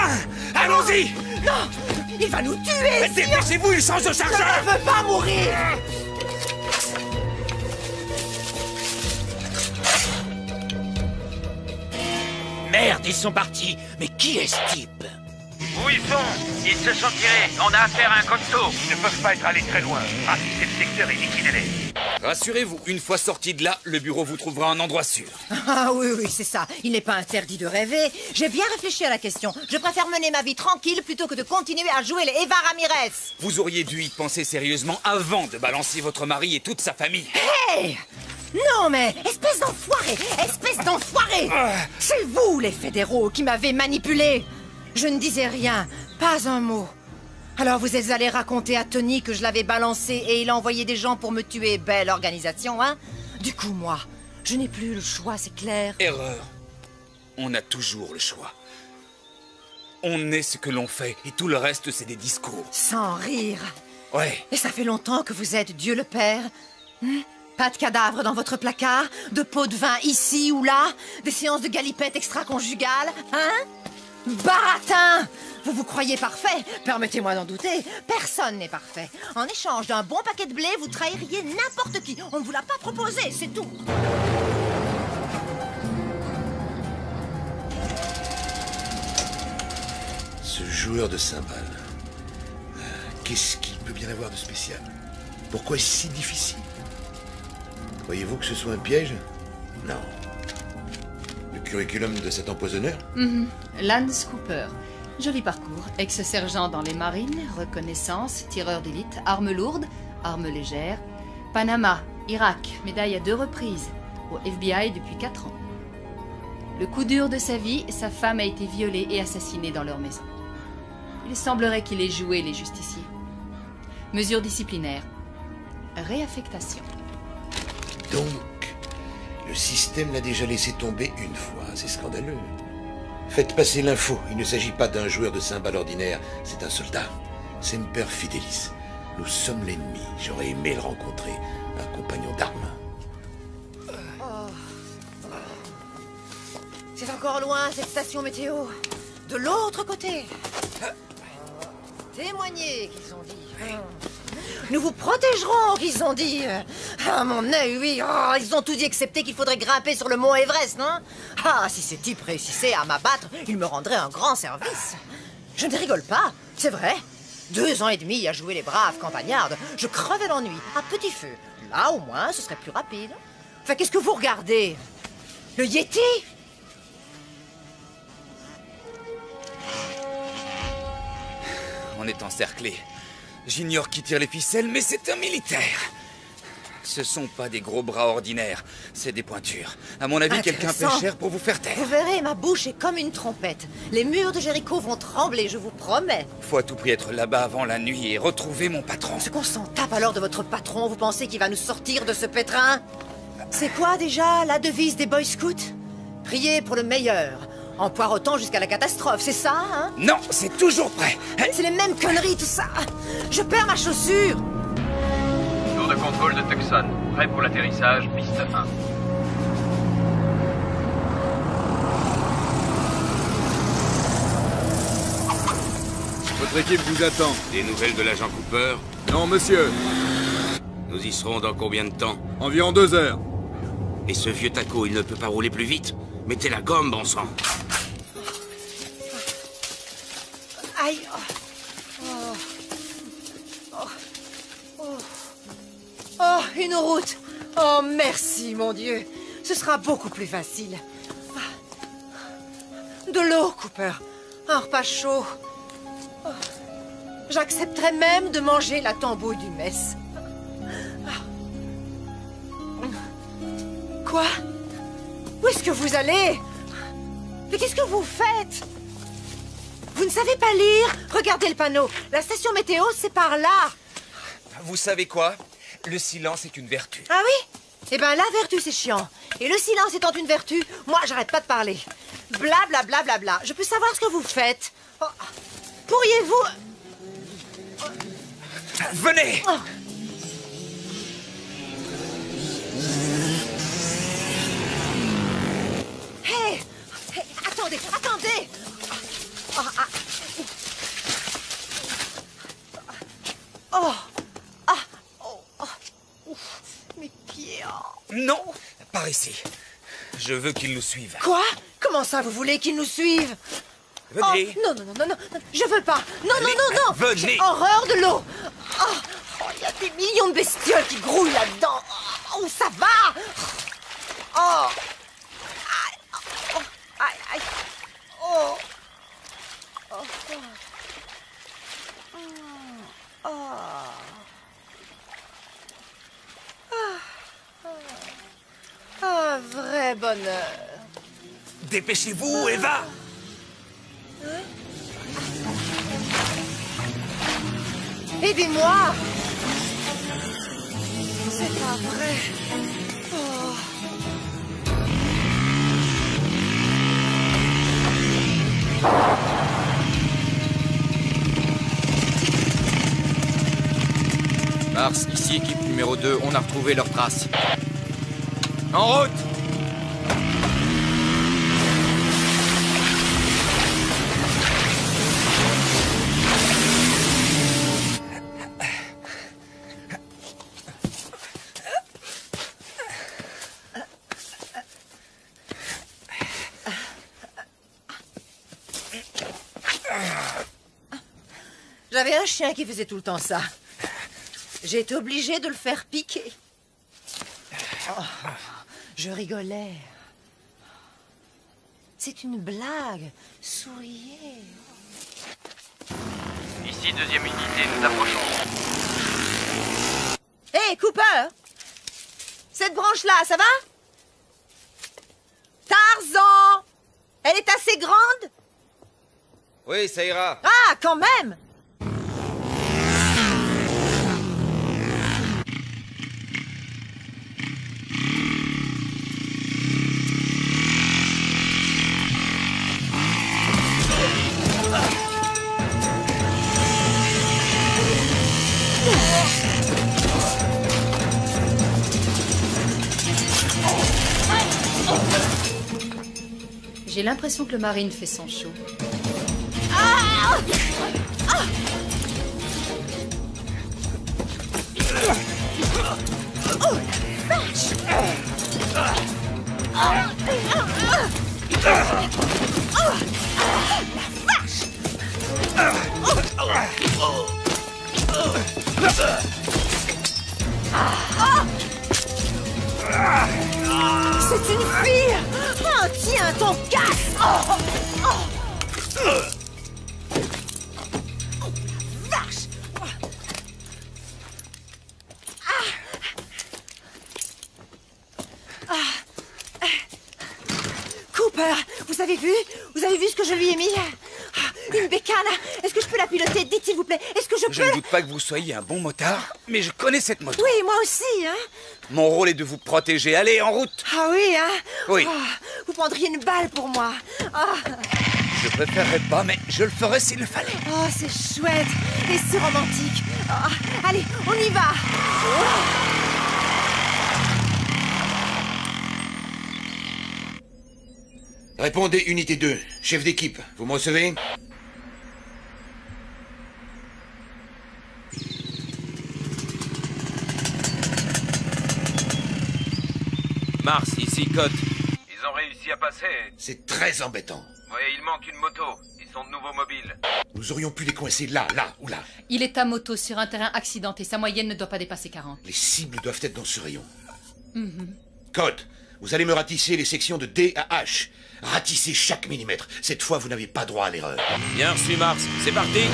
Allons-y. Non Il va nous tuer Dépêchez-vous, il change de Je chargeur. ne veux pas mourir. Merde, ils sont partis. Mais qui est ce type? Où ils sont Ils se sont tirés. On a affaire à un costaud. Ils ne peuvent pas être allés très loin. Ratissez le secteur et liquidez-les. Rassurez-vous, une fois sorti de là, le bureau vous trouvera un endroit sûr. *laughs* Ah oui, oui, c'est ça. Il n'est pas interdit de rêver. J'ai bien réfléchi à la question. Je préfère mener ma vie tranquille plutôt que de continuer à jouer les Eva Ramirez. Vous auriez dû y penser sérieusement avant de balancer votre mari et toute sa famille. Hé Non mais, espèce d'enfoiré Espèce d'enfoiré C'est vous, les fédéraux, qui m'avez manipulé Je ne disais rien, pas un mot. Alors vous êtes allé raconter à Tony que je l'avais balancé et il a envoyé des gens pour me tuer. Belle organisation, hein? Du coup, moi, je n'ai plus le choix, c'est clair. Erreur. On a toujours le choix. On est ce que l'on fait et tout le reste, c'est des discours. Sans rire. Ouais. Et ça fait longtemps que vous êtes Dieu le Père Hmm Pas de cadavre dans votre placard De pots de vin ici ou là Des séances de galipettes extra-conjugales Hein? Baratin Vous vous croyez parfait Permettez-moi d'en douter. Personne n'est parfait. En échange d'un bon paquet de blé, vous trahiriez n'importe qui. On ne vous l'a pas proposé, c'est tout. Ce joueur de cymbales. euh, Qu'est-ce qu'il peut bien avoir de spécial? Pourquoi est-ce si difficile? Croyez-vous que ce soit un piège? Non. Le curriculum de cet empoisonneur Mhm. Lance Cooper. Joli parcours. Ex-sergent dans les marines, reconnaissance, tireur d'élite, armes lourdes, armes légères. Panama, Irak, médaille à deux reprises. Au FBI depuis 4 ans. Le coup dur de sa vie, sa femme a été violée et assassinée dans leur maison. Il semblerait qu'il ait joué les justiciers. Mesures disciplinaires. Réaffectation. Donc, le système l'a déjà laissé tomber une fois. C'est scandaleux. Faites passer l'info. Il ne s'agit pas d'un joueur de cymbales ordinaire. C'est un soldat. Semper Fidelis. Nous sommes l'ennemi. J'aurais aimé le rencontrer. Un compagnon d'armes. C'est encore loin, cette station météo. De l'autre côté. Témoignez, qu'ils ont dit. Nous vous protégerons, qu'ils ont dit. Ah, mon œil, oui. Oh, ils ont tout dit, excepté qu'il faudrait grimper sur le mont Everest, non? Ah, si ces types réussissaient à m'abattre, ils me rendraient un grand service. Je ne rigole pas, c'est vrai. Deux ans et demi à jouer les braves campagnardes, je crevais l'ennui, à petit feu. Là, au moins, ce serait plus rapide. Enfin, qu'est-ce que vous regardez? Le Yeti? On est encerclé. J'ignore qui tire les ficelles, mais c'est un militaire. Ce sont pas des gros bras ordinaires, c'est des pointures. À mon avis, quelqu'un paie Intéressant. cher pour vous faire taire. Vous verrez, ma bouche est comme une trompette. Les murs de Jéricho vont trembler, je vous promets. Faut à tout prix être là-bas avant la nuit et retrouver mon patron. Ce qu'on s'en tape alors de votre patron, vous pensez qu'il va nous sortir de ce pétrin? C'est quoi déjà la devise des Boy Scouts? Priez pour le meilleur. En poireautant jusqu'à la catastrophe, c'est ça, hein? Non, c'est toujours prêt. C'est les mêmes conneries, tout ça Je perds ma chaussure Tour de contrôle de Tucson. Prêt pour l'atterrissage, piste 1. Votre équipe vous attend. Des nouvelles de l'agent Cooper? Non, monsieur. Nous y serons dans combien de temps? Environ deux heures. Et ce vieux taco, il ne peut pas rouler plus vite? Mettez la gomme, bon sang. Une route Oh, merci, mon Dieu Ce sera beaucoup plus facile. De l'eau, Cooper. Un repas chaud. Oh. J'accepterais même de manger la tambouille du mess. Quoi? Où est-ce que vous allez? Mais qu'est-ce que vous faites? Vous ne savez pas lire? Regardez le panneau. La station météo, c'est par là. Vous savez quoi? Le silence est une vertu. Ah oui? Eh ben, la vertu, c'est chiant. Et le silence étant une vertu, moi, j'arrête pas de parler. Bla bla bla bla bla. Je peux savoir ce que vous faites Oh. Pourriez-vous... Venez Oh. Hé Attendez, attendez Ah, ah. Oh Ah Oh, oh. Ouf, Mes pieds oh. Non Par ici. Je veux qu'ils nous suivent. Quoi? Comment ça, vous voulez qu'ils nous suivent Venez. Oh, non, non, non, non, non, je veux pas Non, non, Allez, non, non venez. Horreur de l'eau Oh, oh, il y a des millions de bestioles qui grouillent là-dedans Oh, ça va? Oh Aïe, oh, aïe, aïe Oh Oh, oh. Oh. Ah. Ah, vrai bonheur Dépêchez-vous, Eva Aidez-moi C'est pas vrai. Oh. Mars, ici équipe numéro 2, on a retrouvé leurs traces. En route J'avais un chien qui faisait tout le temps ça. J'ai été obligée de le faire piquer. Oh, je rigolais. C'est une blague. Souriez. Ici, deuxième unité, nous approchons. Hé, Cooper Cette branche-là, ça va? Tarzan Elle est assez grande? Oui, ça ira. Ah, quand même J'ai l'impression que le marine fait son show. Ah Ah Oh, Ah C'est une fille Oh, tiens, ton casse Oh, oh, je peux ne doute pas que vous soyez un bon motard, mais je connais cette moto. Oui, moi aussi, hein Mon rôle est de vous protéger. Allez, en route Ah oui, hein Oui. Oh, vous prendriez une balle pour moi. Ah, Je préférerais pas, mais je le ferais s'il le fallait. oh, c'est chouette et si romantique. Ah, allez, on y va. Oh. Répondez, unité 2. Chef d'équipe, vous me recevez? Mars, ici Cote. Ils ont réussi à passer. C'est très embêtant. Oui, il manque une moto. Ils sont de nouveau mobiles. Nous aurions pu les coincer là, là ou là. Il est à moto sur un terrain accidenté. Sa moyenne ne doit pas dépasser 40. Les cibles doivent être dans ce rayon. Code, vous allez me ratisser les sections de D à H. Ratissez chaque millimètre. Cette fois, vous n'avez pas droit à l'erreur. Bien reçu, Mars. C'est parti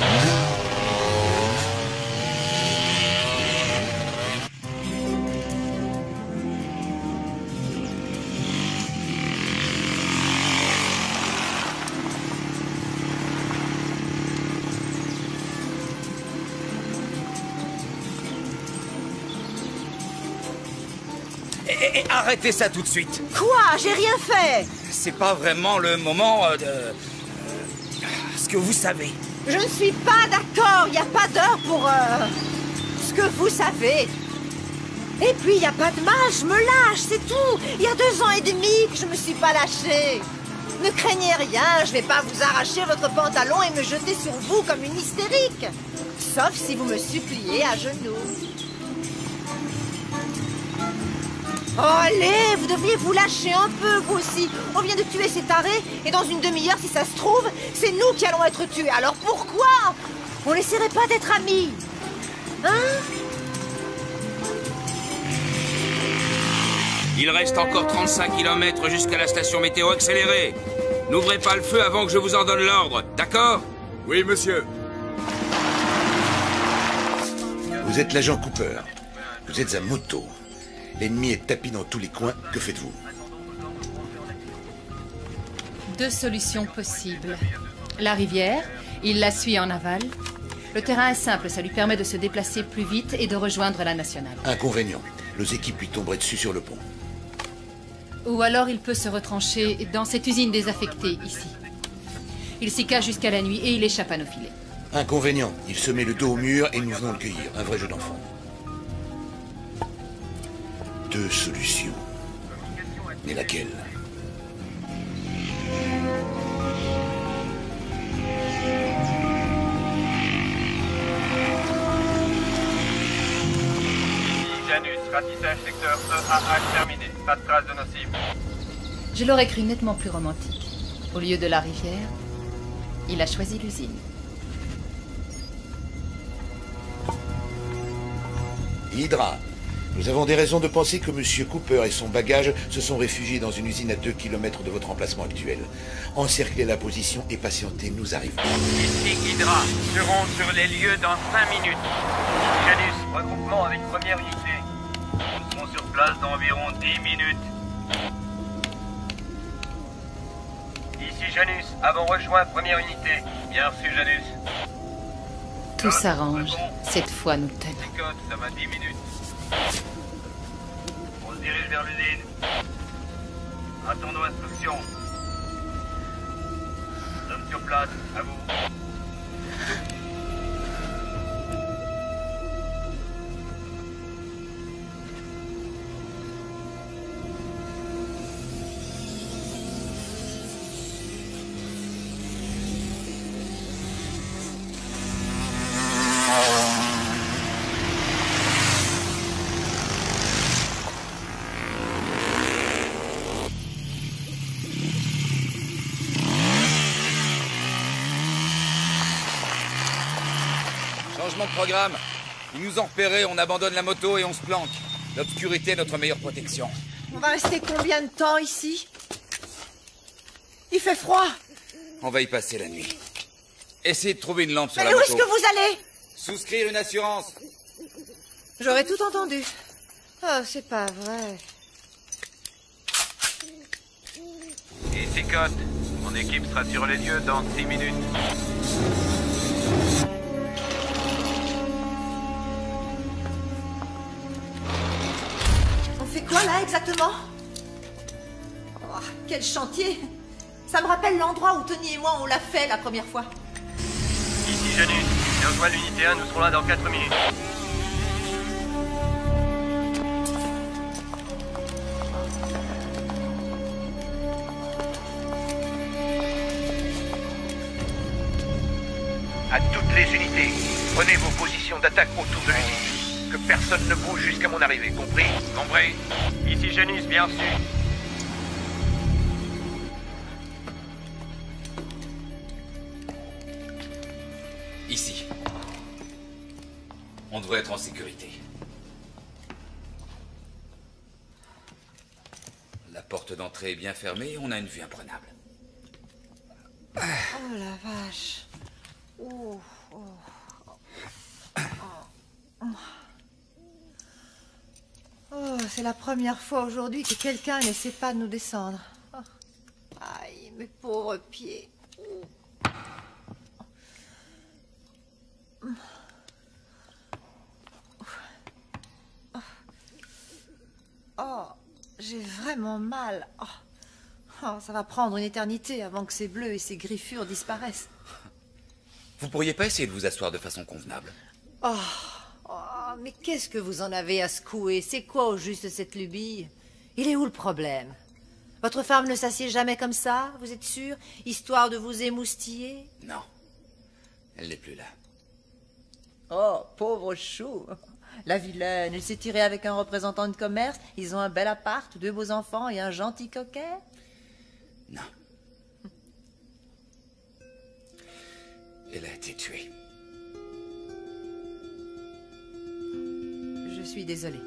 arrêtez ça tout de suite. Quoi? J'ai rien fait. C'est pas vraiment le moment euh, de. euh, ce que vous savez. Je ne suis pas d'accord. Il n'y a pas d'heure pour euh, ce que vous savez. Et puis, il n'y a pas de mal, je me lâche, c'est tout. Il y a deux ans et demi que je me suis pas lâchée. Ne craignez rien, je vais pas vous arracher votre pantalon et me jeter sur vous comme une hystérique. Sauf si vous me suppliez à genoux. Oh, allez, vous devriez vous lâcher un peu, vous aussi. On vient de tuer ces tarés, et dans une demi-heure, si ça se trouve, c'est nous qui allons être tués. Alors pourquoi? On n'essaierait pas d'être amis? Hein? Il reste encore 35 km jusqu'à la station météo accélérée. N'ouvrez pas le feu avant que je vous en donne l'ordre, d'accord? Oui, monsieur. Vous êtes l'agent Cooper. Vous êtes à moto. L'ennemi est tapis dans tous les coins. Que faites-vous Deux solutions possibles. La rivière, il la suit en aval. Le terrain est simple, ça lui permet de se déplacer plus vite et de rejoindre la nationale. Inconvénient. Nos équipes lui tomberaient dessus sur le pont. Ou alors il peut se retrancher dans cette usine désaffectée ici. Il s'y cache jusqu'à la nuit et il échappe à nos filets. Inconvénient. Il se met le dos au mur et nous venons le cueillir. Un vrai jeu d'enfant. Deux solutions. Mais laquelle? Janus, ratissage secteur EAH terminé. Pas de traces de nos cibles. Je l'aurais cru nettement plus romantique. Au lieu de la rivière, il a choisi l'usine. Hydra. Nous avons des raisons de penser que M. Cooper et son bagage se sont réfugiés dans une usine à 2 km de votre emplacement actuel. Encerclez la position et patientez, nous arrivons. Ici Hydra. Serons sur les lieux dans 5 minutes. Janus, regroupement avec première unité. Nous serons sur place dans environ 10 minutes. Ici Janus, avons rejoint première unité. Bien reçu Janus. Tout s'arrange. Cette fois, nous tenons. Code, ça va 10 minutes. On se dirige vers l'usine. Attendons instruction. Nous sommes sur place, à vous. Changement de programme. Ils nous ont repérés, on abandonne la moto et on se planque. L'obscurité est notre meilleure protection. On va rester combien de temps ici? Il fait froid. On va y passer la nuit. Essayez de trouver une lampe sur Mais la où moto. est-ce que vous allez? Souscrire une assurance. J'aurais tout entendu. Oh, c'est pas vrai. Ici Cote. Mon équipe sera sur les lieux dans 6 minutes. Quoi là exactement Oh, Quel chantier Ça me rappelle l'endroit où Tony et moi on l'a fait la première fois. Ici Janus, j'ai rejoint l'unité 1, nous serons là dans 4 minutes. À toutes les unités, prenez vos positions d'attaque autour de l'usine. Que personne ne bouge jusqu'à mon arrivée, compris Compris Ici Janus, bien reçu. Ici. On devrait être en sécurité. La porte d'entrée est bien fermée et on a une vue imprenable. Oh la vache. Oh, oh. Oh. Oh, c'est la première fois aujourd'hui que quelqu'un n'essaie pas de nous descendre. Oh. Aïe, mes pauvres pieds. Oh. J'ai vraiment mal. Oh. Oh, ça va prendre une éternité avant que ces bleus et ces griffures disparaissent. Vous pourriez pas essayer de vous asseoir de façon convenable? Oh, oh, mais qu'est-ce que vous en avez à secouer? C'est quoi au juste cette lubie? Il est où le problème? Votre femme ne s'assied jamais comme ça, vous êtes sûr? Histoire de vous émoustiller? Non. Elle n'est plus là. Oh, pauvre chou La vilaine, elle s'est tirée avec un représentant de commerce, ils ont un bel appart, deux beaux enfants et un gentil coquet? Non. Elle a été tuée. Je suis désolée.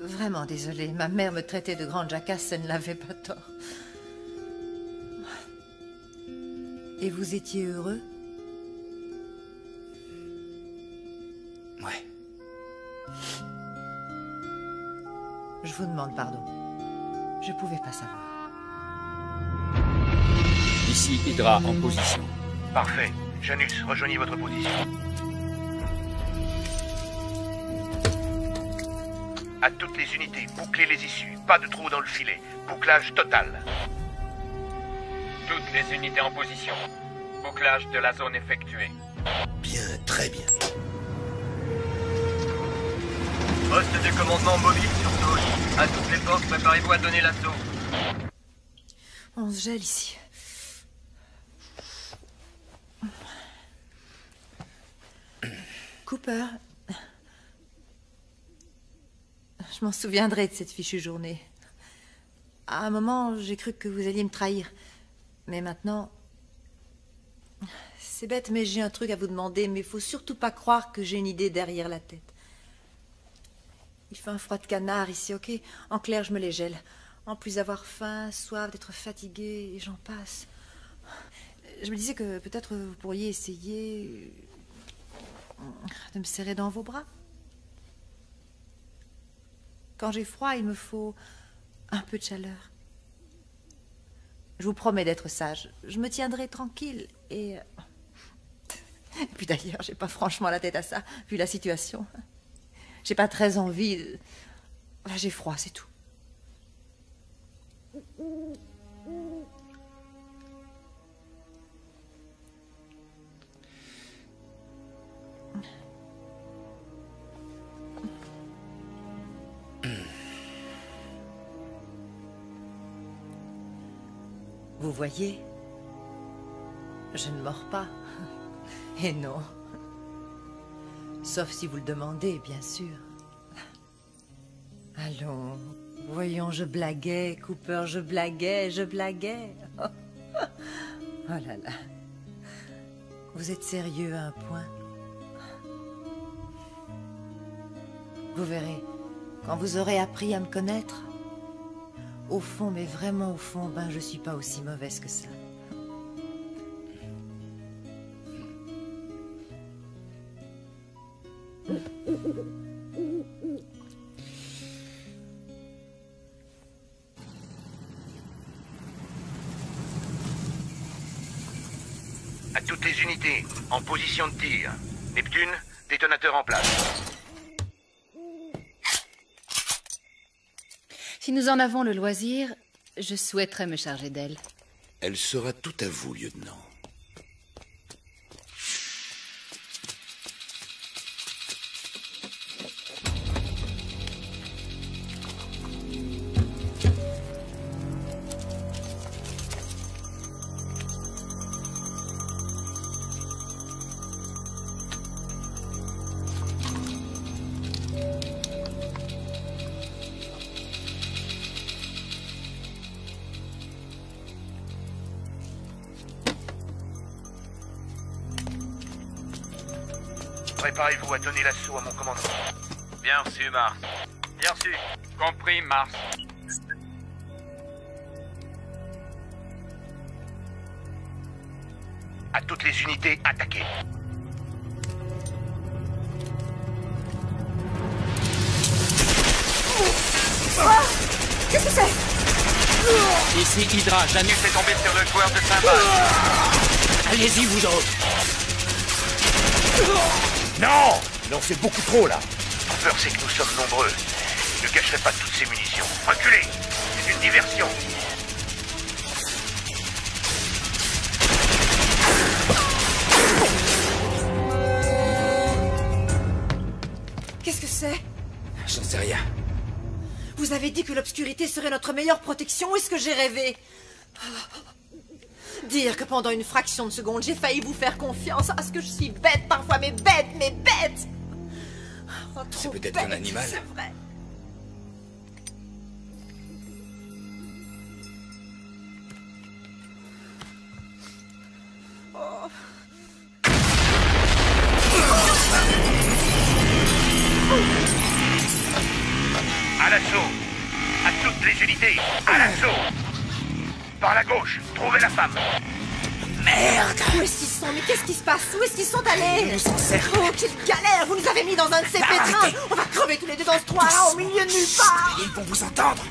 Vraiment désolée. Ma mère me traitait de grande jacasse, elle ne l'avait pas tort. Et vous étiez heureux? Ouais. Je vous demande pardon. Je pouvais pas savoir. Ici Hydra en position. Parfait. Janus, rejoignez votre position. À toutes les unités, bouclez les issues. Pas de trou dans le filet. Bouclage total. Toutes les unités en position. Bouclage de la zone effectué. Bien, très bien. Poste de commandement mobile sur Tony. À toutes les forces, préparez-vous à donner l'assaut. On se gèle ici. Cooper. Je m'en souviendrai de cette fichue journée. À un moment, j'ai cru que vous alliez me trahir. Mais maintenant. C'est bête, mais j'ai un truc à vous demander, mais il faut surtout pas croire que j'ai une idée derrière la tête. Il fait un froid de canard ici, ok? En clair, je me les gèle. En plus d'avoir faim, soif, d'être fatigué, et j'en passe. Je me disais que peut-être vous pourriez essayer de me serrer dans vos bras. Quand j'ai froid, il me faut un peu de chaleur. Je vous promets d'être sage. Je me tiendrai tranquille et. *laughs* Et puis d'ailleurs, j'ai pas franchement la tête à ça, vu la situation. J'ai pas très envie. J'ai froid, c'est tout. Vous voyez, je ne mords pas. *laughs* Et non. Sauf si vous le demandez, bien sûr. Allons, voyons, je blaguais, Cooper, je blaguais, je blaguais. *laughs* Oh, là là. Vous êtes sérieux à un point? Vous verrez, quand vous aurez appris à me connaître, au fond, mais vraiment au fond, ben je suis pas aussi mauvaise que ça. À toutes les unités, en position de tir. Neptune, détonateur en place. Si nous en avons le loisir, je souhaiterais me charger d'elle. Elle sera tout à vous, lieutenant. Préparez-vous à donner l'assaut à mon commandement. Bien reçu, Mars. Bien reçu. Compris, Mars. À toutes les unités, attaquez. Ah Qu'est-ce que c'est Ici Hydra, Janus est tombé sur le joueur de cymbales. Allez-y, vous autres. Non Il en fait beaucoup trop, là. La peur, c'est que nous sommes nombreux. Je ne cacherai pas toutes ces munitions. Reculez C'est une diversion. Qu'est-ce que c'est? J'en sais rien. Vous avez dit que l'obscurité serait notre meilleure protection, est-ce que j'ai rêvé? Dire que pendant une fraction de seconde, j'ai failli vous faire confiance. Ah, ce que je suis bête parfois, mais bête, mais bête Oh, C'est peut-être un animal. c'est vrai. Oh. À l'assaut À toutes les unités À l'assaut Par la gauche, trouvez la femme. Merde. Où est-ce qu'ils sont? Mais qu'est-ce qui se passe? Où est-ce qu'ils sont allés? Oh, quelle galère. Vous nous avez mis dans un de ces pétrins. On va crever tous les deux dans ce trou-là, au milieu de nulle part. Ils vont vous entendre.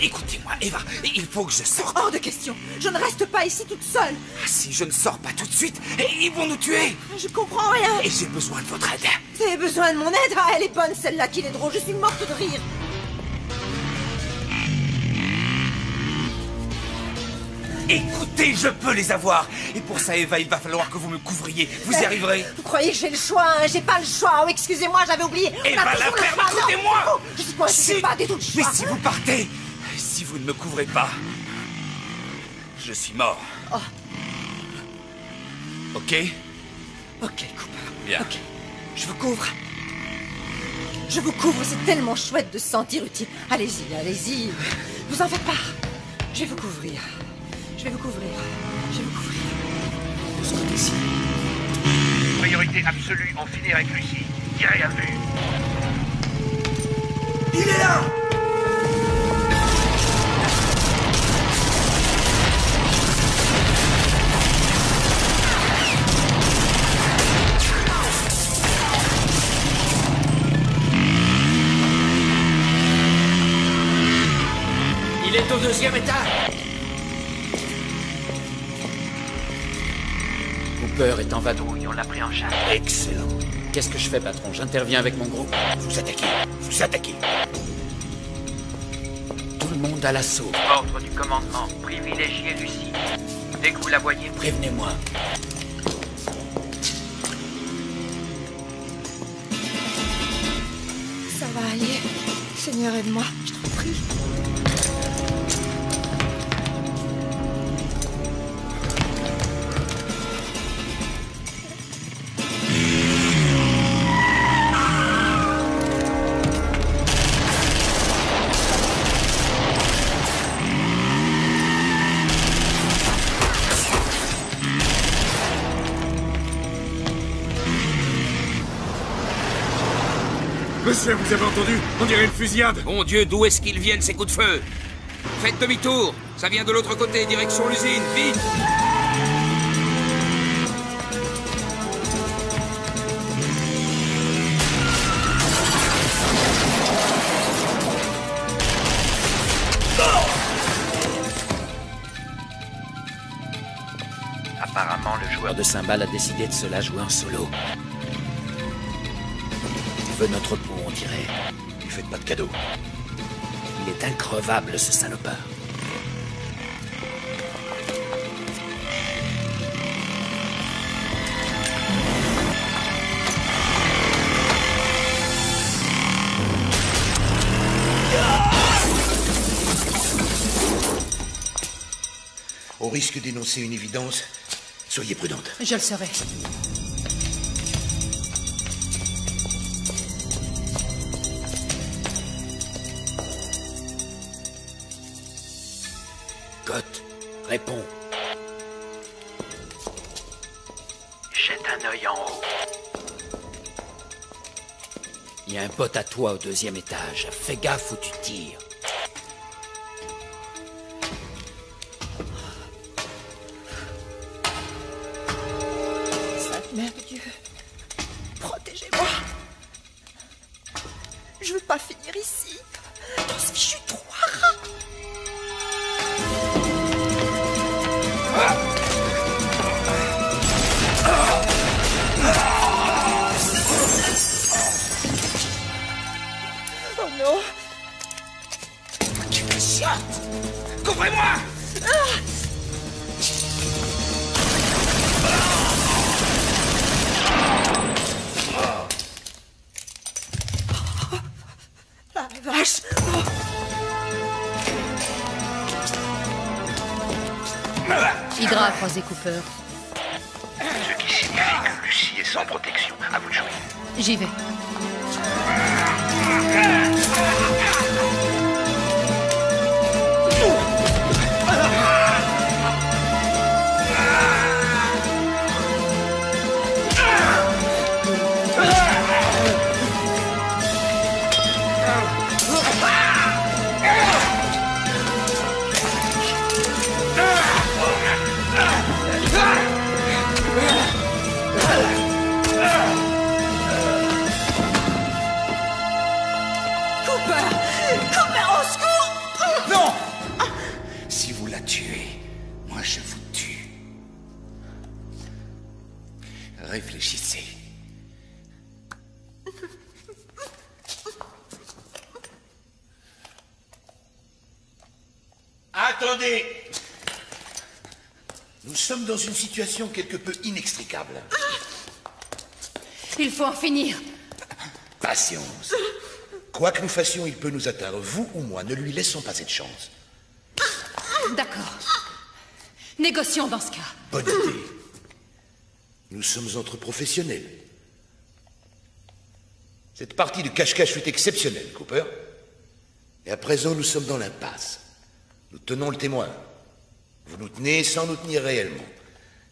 Écoutez-moi, Eva, il faut que je sorte. Hors de question. Je ne reste pas ici toute seule. Si je ne sors pas tout de suite, ils vont nous tuer. Je comprends rien. Et j'ai besoin de votre aide. Vous avez besoin de mon aide. Ah, elle est bonne celle-là, qu'il est drôle, je suis morte de rire Écoutez, je peux les avoir. Et pour ça, Eva, il va falloir que vous me couvriez. Vous y Mais- arriverez Vous croyez que j'ai le choix hein J'ai pas le choix Oh, excusez-moi, j'avais oublié Eva, la ferme, écoutez-moi faux. Je j'ai pas du tout le Mais si vous partez, si vous ne me couvrez pas, je suis mort. Oh. Ok? Ok, Cooper. Bien. Ok. Je vous couvre. Je vous couvre, c'est tellement chouette de se sentir utile. Allez-y, allez-y. Vous en faites pas. Je vais vous couvrir. Je vais vous couvrir. Je vais vous couvrir. Vous sortez d'ici. Priorité absolue, en finir avec Lucie. Tirez à vue. Il est là Il est au deuxième étage. Cooper est en vadrouille, on l'a pris en charge. Excellent. Qu'est-ce que je fais, patron? J'interviens avec mon groupe. Vous attaquez. Vous attaquez. Tout le monde à l'assaut. Ordre du commandement, privilégiez Lucie. Dès que vous la voyez, Prévenez-moi. Ça va aller. Seigneur, aide-moi. Je t'en prie. Monsieur, vous avez entendu? On dirait une fusillade. Mon Dieu, d'où est-ce qu'ils viennent ces coups de feu? Faites demi-tour. Ça vient de l'autre côté, direction l'usine. Vite Apparemment, le joueur de cymbales a décidé de se la jouer en solo. Veut notre peau, on dirait. lui faites pas de cadeau. Il est increvable, ce salopard. Au risque d'énoncer une évidence, soyez prudente. Je le serai. Au deuxième étage. Fais gaffe où tu tires. Situation quelque peu inextricable. Il faut en finir. Patience. Quoi que nous fassions, il peut nous atteindre, vous ou moi. Ne lui laissons pas cette chance. D'accord. Négocions dans ce cas. Bonne idée. Nous sommes entre professionnels. Cette partie de cache-cache fut exceptionnelle, Cooper. Et à présent, nous sommes dans l'impasse. Nous tenons le témoin. Vous nous tenez sans nous tenir réellement.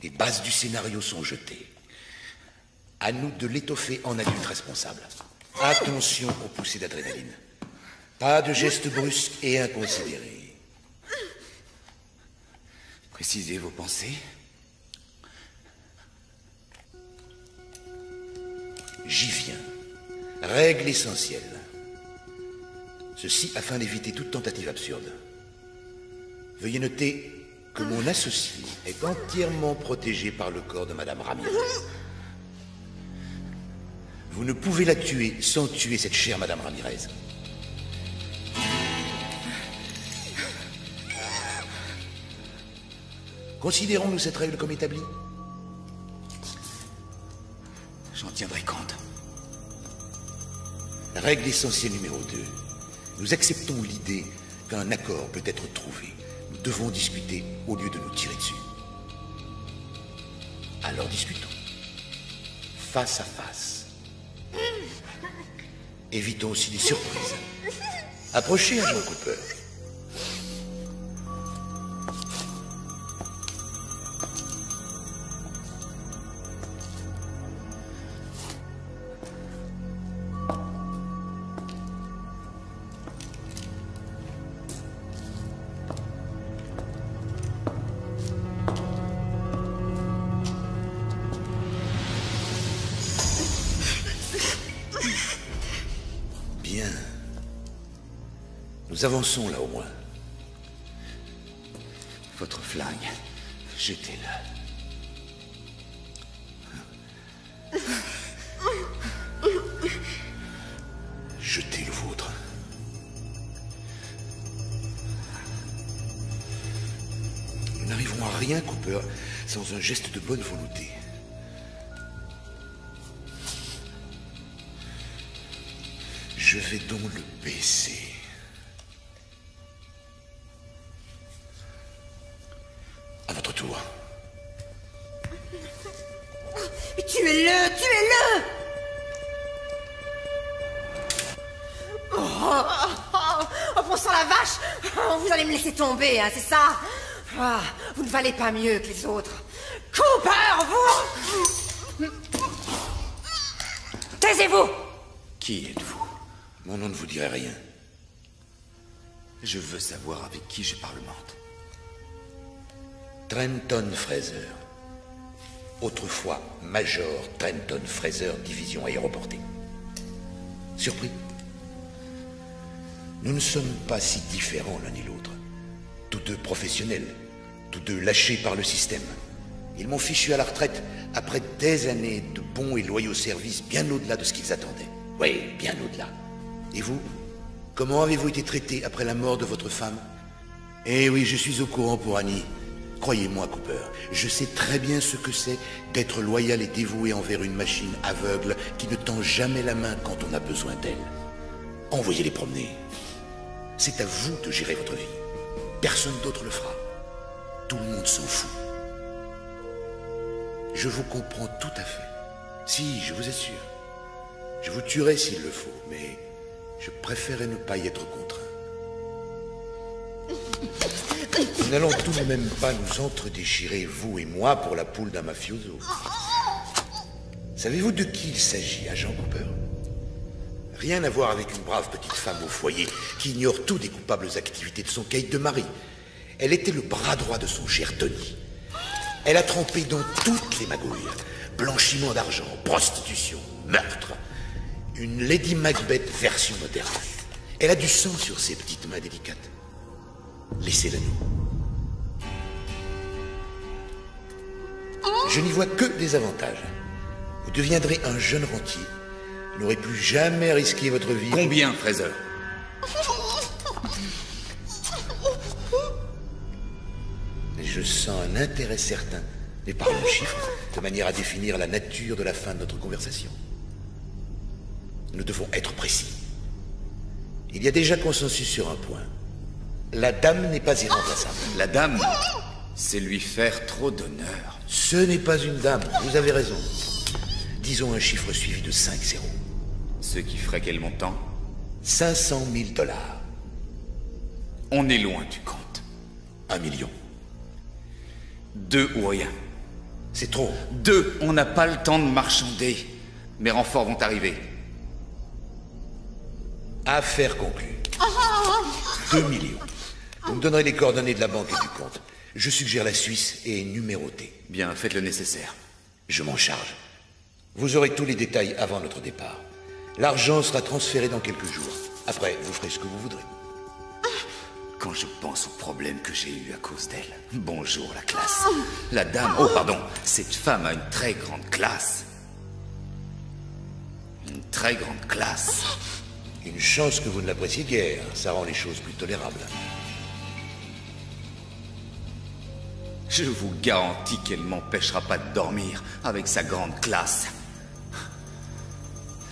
Les bases du scénario sont jetées. À nous de l'étoffer en adulte responsable. Attention aux poussées d'adrénaline. Pas de gestes brusques et inconsidérés. Précisez vos pensées. J'y viens. Règle essentielle. Ceci afin d'éviter toute tentative absurde. Veuillez noter que mon associé est entièrement protégé par le corps de Madame Ramirez. Vous ne pouvez la tuer sans tuer cette chère Madame Ramirez. Considérons-nous cette règle comme établie J'en tiendrai compte. Règle essentielle numéro 2. Nous acceptons l'idée qu'un accord peut être trouvé. Devons discuter au lieu de nous tirer dessus. Alors discutons. Face à face. Évitons aussi des surprises. Approchez, agent Cooper. Nous avançons là au moins. Votre flingue, jetez-le. Jetez le vôtre. Nous n'arriverons à rien, Cooper, sans un geste de bonne volonté. Je vais donc le baisser. Hein, c'est ça? Ah, Vous ne valez pas mieux que les autres. Cooper, vous Taisez-vous Qui êtes-vous? Mon nom ne vous dirait rien. Je veux savoir avec qui je parlemente. Trenton Fraser. Autrefois Major Trenton Fraser, division aéroportée. Surpris? Nous ne sommes pas si différents l'un et l'autre. Tous deux professionnels, tous deux lâchés par le système. Ils m'ont fichu à la retraite après des années de bons et loyaux services bien au-delà de ce qu'ils attendaient. Oui, bien au-delà. Et vous Comment avez-vous été traité après la mort de votre femme? Eh oui, je suis au courant pour Annie. Croyez-moi, Cooper, je sais très bien ce que c'est d'être loyal et dévoué envers une machine aveugle qui ne tend jamais la main quand on a besoin d'elle. Envoyez-les promener. C'est à vous de gérer votre vie. Personne d'autre le fera. Tout le monde s'en fout. Je vous comprends tout à fait. Si, je vous assure. Je vous tuerai s'il le faut, mais je préférerais ne pas y être contraint. Nous n'allons tout de même pas nous entre-déchirer, vous et moi, pour la poule d'un mafioso. Savez-vous de qui il s'agit, agent Cooper? Rien à voir avec une brave petite femme au foyer qui ignore tout des coupables activités de son caïd de mari. Elle était le bras droit de son cher Tony. Elle a trempé dans toutes les magouilles. Blanchiment d'argent, prostitution, meurtre. Une Lady Macbeth version moderne. Elle a du sang sur ses petites mains délicates. Laissez-la nous. Je n'y vois que des avantages. Vous deviendrez un jeune rentier. Vous n'aurez plus jamais risqué votre vie. Combien, Fraser? Je sens un intérêt certain, mais par en chiffres, de manière à définir la nature de la fin de notre conversation. Nous devons être précis. Il y a déjà consensus sur un point. La dame n'est pas irremplaçable. La dame C'est lui faire trop d'honneur. Ce n'est pas une dame, vous avez raison. Disons un chiffre suivi de 5 zéros. Ce qui ferait quel montant 500 000 dollars. On est loin du compte. Un million. Deux ou rien. C'est trop. Deux, on n'a pas le temps de marchander. Mes renforts vont arriver. Affaire conclue. 2 millions. Vous me donnerez les coordonnées de la banque et du compte. Je suggère la Suisse et numérotée. Bien, faites le nécessaire. Je m'en charge. Vous aurez tous les détails avant notre départ. L'argent sera transféré dans quelques jours. Après, vous ferez ce que vous voudrez. Quand je pense aux problèmes que j'ai eus à cause d'elle. Bonjour, la classe. La dame... Oh, pardon. Cette femme a une très grande classe. Une très grande classe. Une chance que vous ne l'appréciez guère. Ça rend les choses plus tolérables. Je vous garantis qu'elle m'empêchera pas de dormir avec sa grande classe.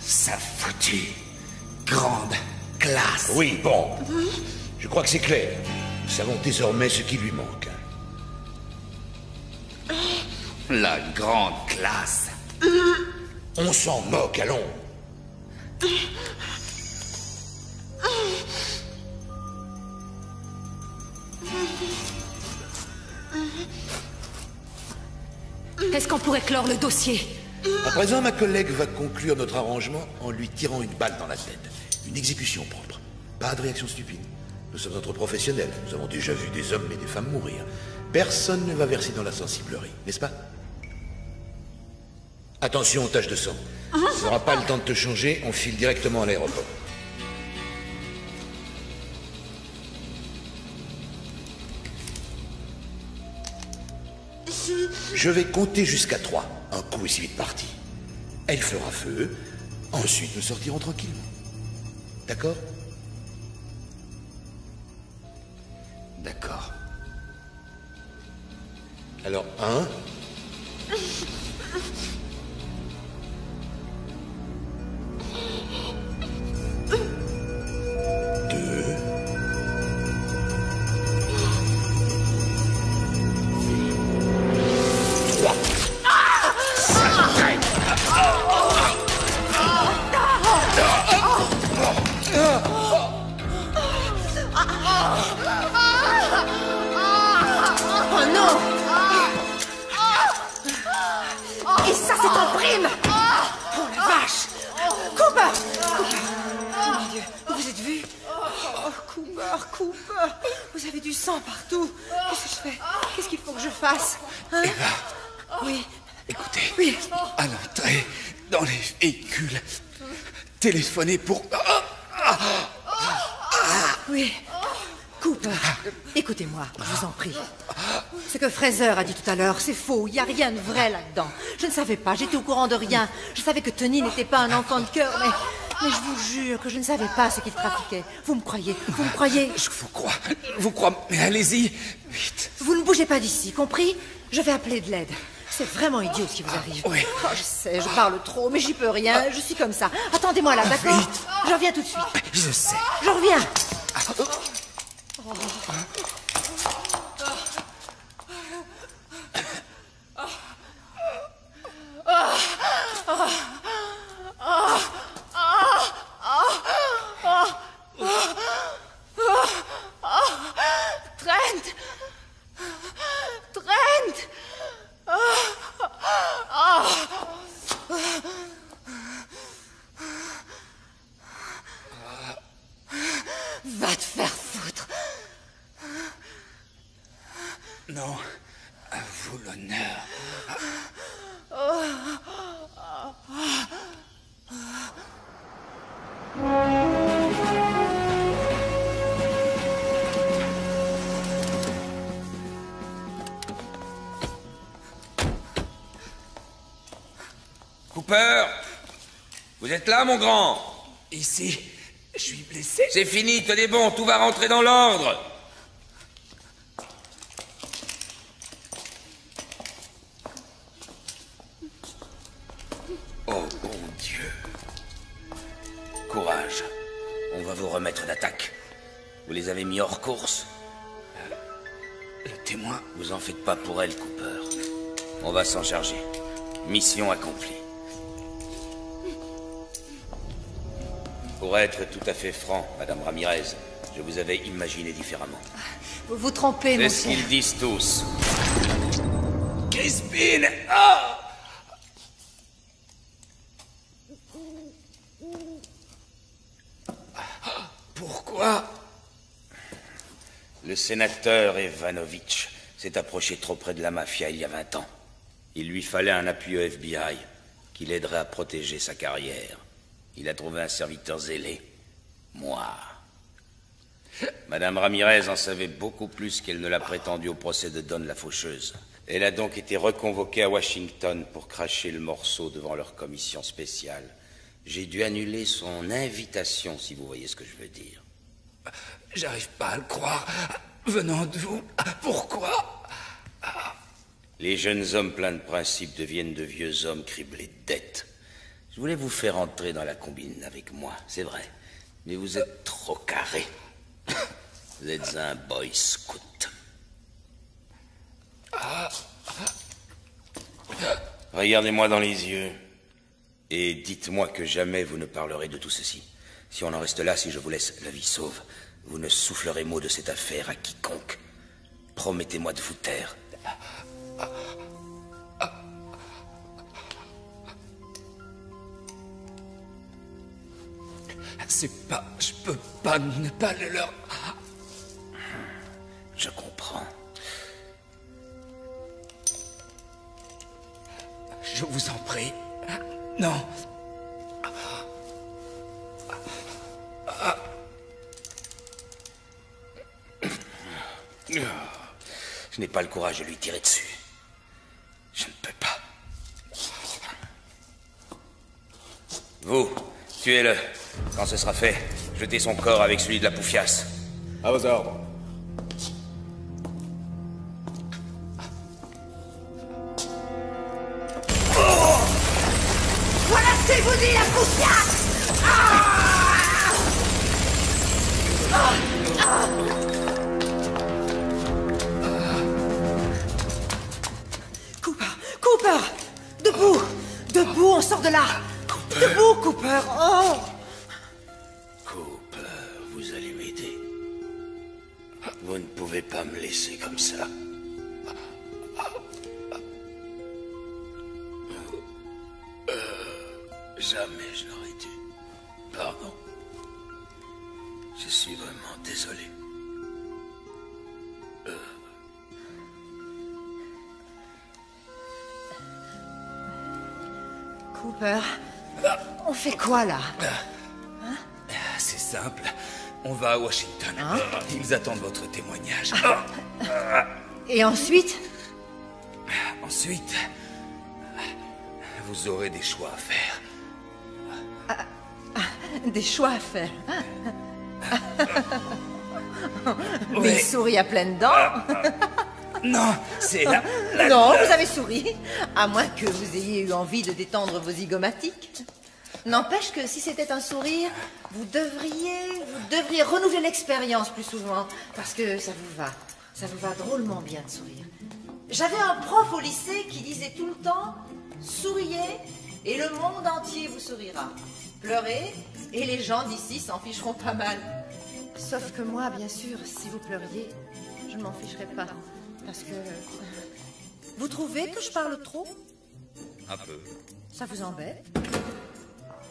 Sa foutue grande classe. Oui, bon. Je crois que c'est clair. Nous savons désormais ce qui lui manque. La grande classe. On s'en moque, allons. Est-ce qu'on pourrait clore le dossier? À présent, ma collègue va conclure notre arrangement en lui tirant une balle dans la tête. Une exécution propre. Pas de réaction stupide. Nous sommes entre professionnels. Nous avons déjà vu des hommes et des femmes mourir. Personne ne va verser dans la sensiblerie, n'est-ce pas? Attention aux taches de sang. Tu n'auras pas le temps de te changer, on file directement à l'aéroport. Je vais compter jusqu'à trois. Un coup est vite parti. Elle fera feu. Ensuite, nous sortirons tranquillement. D'accord? D'accord. Alors, un. *laughs* pour... Ah, ah, Oui. Cooper, écoutez-moi, je vous en prie. Ce que Fraser a dit tout à l'heure, c'est faux. Il n'y a rien de vrai là-dedans. Je ne savais pas, j'étais au courant de rien. Je savais que Tony n'était pas un enfant de cœur, mais... Mais je vous jure que je ne savais pas ce qu'il trafiquait. Vous me croyez? Vous me croyez? Je vous crois, je vous crois, mais allez-y, vite. Vous ne bougez pas d'ici, compris? Je vais appeler de l'aide. C'est vraiment idiot ce qui vous arrive. oui. Oh, je sais, je parle trop, mais j'y peux rien. Je suis comme ça. Attendez-moi là, d'accord Je reviens tout de suite. Je sais. Je reviens. Êtes là, mon grand Ici, je suis blessé. C'est fini, tenez bon, tout va rentrer dans l'ordre Oh, bon Dieu Courage. On va vous remettre d'attaque. Vous les avez mis hors course Le témoin. Vous en faites pas pour elle, Cooper. On va s'en charger. Mission accomplie. Pour être tout à fait franc, Madame Ramirez, je vous avais imaginé différemment. Vous vous trompez, C'est ce monsieur. qu'ils disent tous. Crispine Ah Pourquoi? Le sénateur Evanovitch s'est approché trop près de la mafia il y a 20 ans. Il lui fallait un appui au FBI qui l'aiderait à protéger sa carrière. Il a trouvé un serviteur zélé. Moi. Madame Ramirez en savait beaucoup plus qu'elle ne l'a prétendu au procès de Don la faucheuse. Elle a donc été reconvoquée à Washington pour cracher le morceau devant leur commission spéciale. J'ai dû annuler son invitation, si vous voyez ce que je veux dire. J'arrive pas à le croire. Venant de vous, pourquoi? Les jeunes hommes pleins de principes deviennent de vieux hommes criblés de dettes. Je voulais vous faire entrer dans la combine avec moi, c'est vrai. Mais vous êtes trop carré. *coughs* Vous êtes un boy scout. Regardez-moi dans les yeux et dites-moi que jamais vous ne parlerez de tout ceci. Si on en reste là, si je vous laisse la vie sauve, vous ne soufflerez mot de cette affaire à quiconque. Promettez-moi de vous taire. C'est pas. Je peux pas ne pas le leur. Je comprends. Je vous en prie. Non. Je n'ai pas le courage de lui tirer dessus. Je ne peux pas. Vous, tuez-le. Quand ce sera fait, jetez son corps avec celui de la poufiasse. À vos ordres. Voilà ce que vous dit la poufiasse ah ah ah Cooper Debout Debout, on sort de là Debout, Cooper Oh Vous ne pouvez pas me laisser comme ça. Euh, jamais je n'aurais dû. Pardon. Je suis vraiment désolé. Euh, Cooper, on fait quoi là? Ah, C'est simple. On va à Washington. Ils attendent votre témoignage. Et ensuite Ensuite, vous aurez des choix à faire. Des choix à faire. Mais Ouais. souris à pleines dents Non, c'est la, la- Non, la- vous avez souri. À moins que vous ayez eu envie de détendre vos zygomatiques. N'empêche que si c'était un sourire, vous devriez, devriez renouveler l'expérience plus souvent. Parce que ça vous va. Ça vous va drôlement bien de sourire. J'avais un prof au lycée qui disait tout le temps Souriez et le monde entier vous sourira. Pleurez et les gens d'ici s'en ficheront pas mal. Sauf que moi, bien sûr, si vous pleuriez, je m'en ficherais pas. Parce que. Vous trouvez que je parle trop? Un peu. Ça vous embête?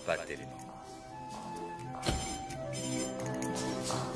Pas tellement. あっ。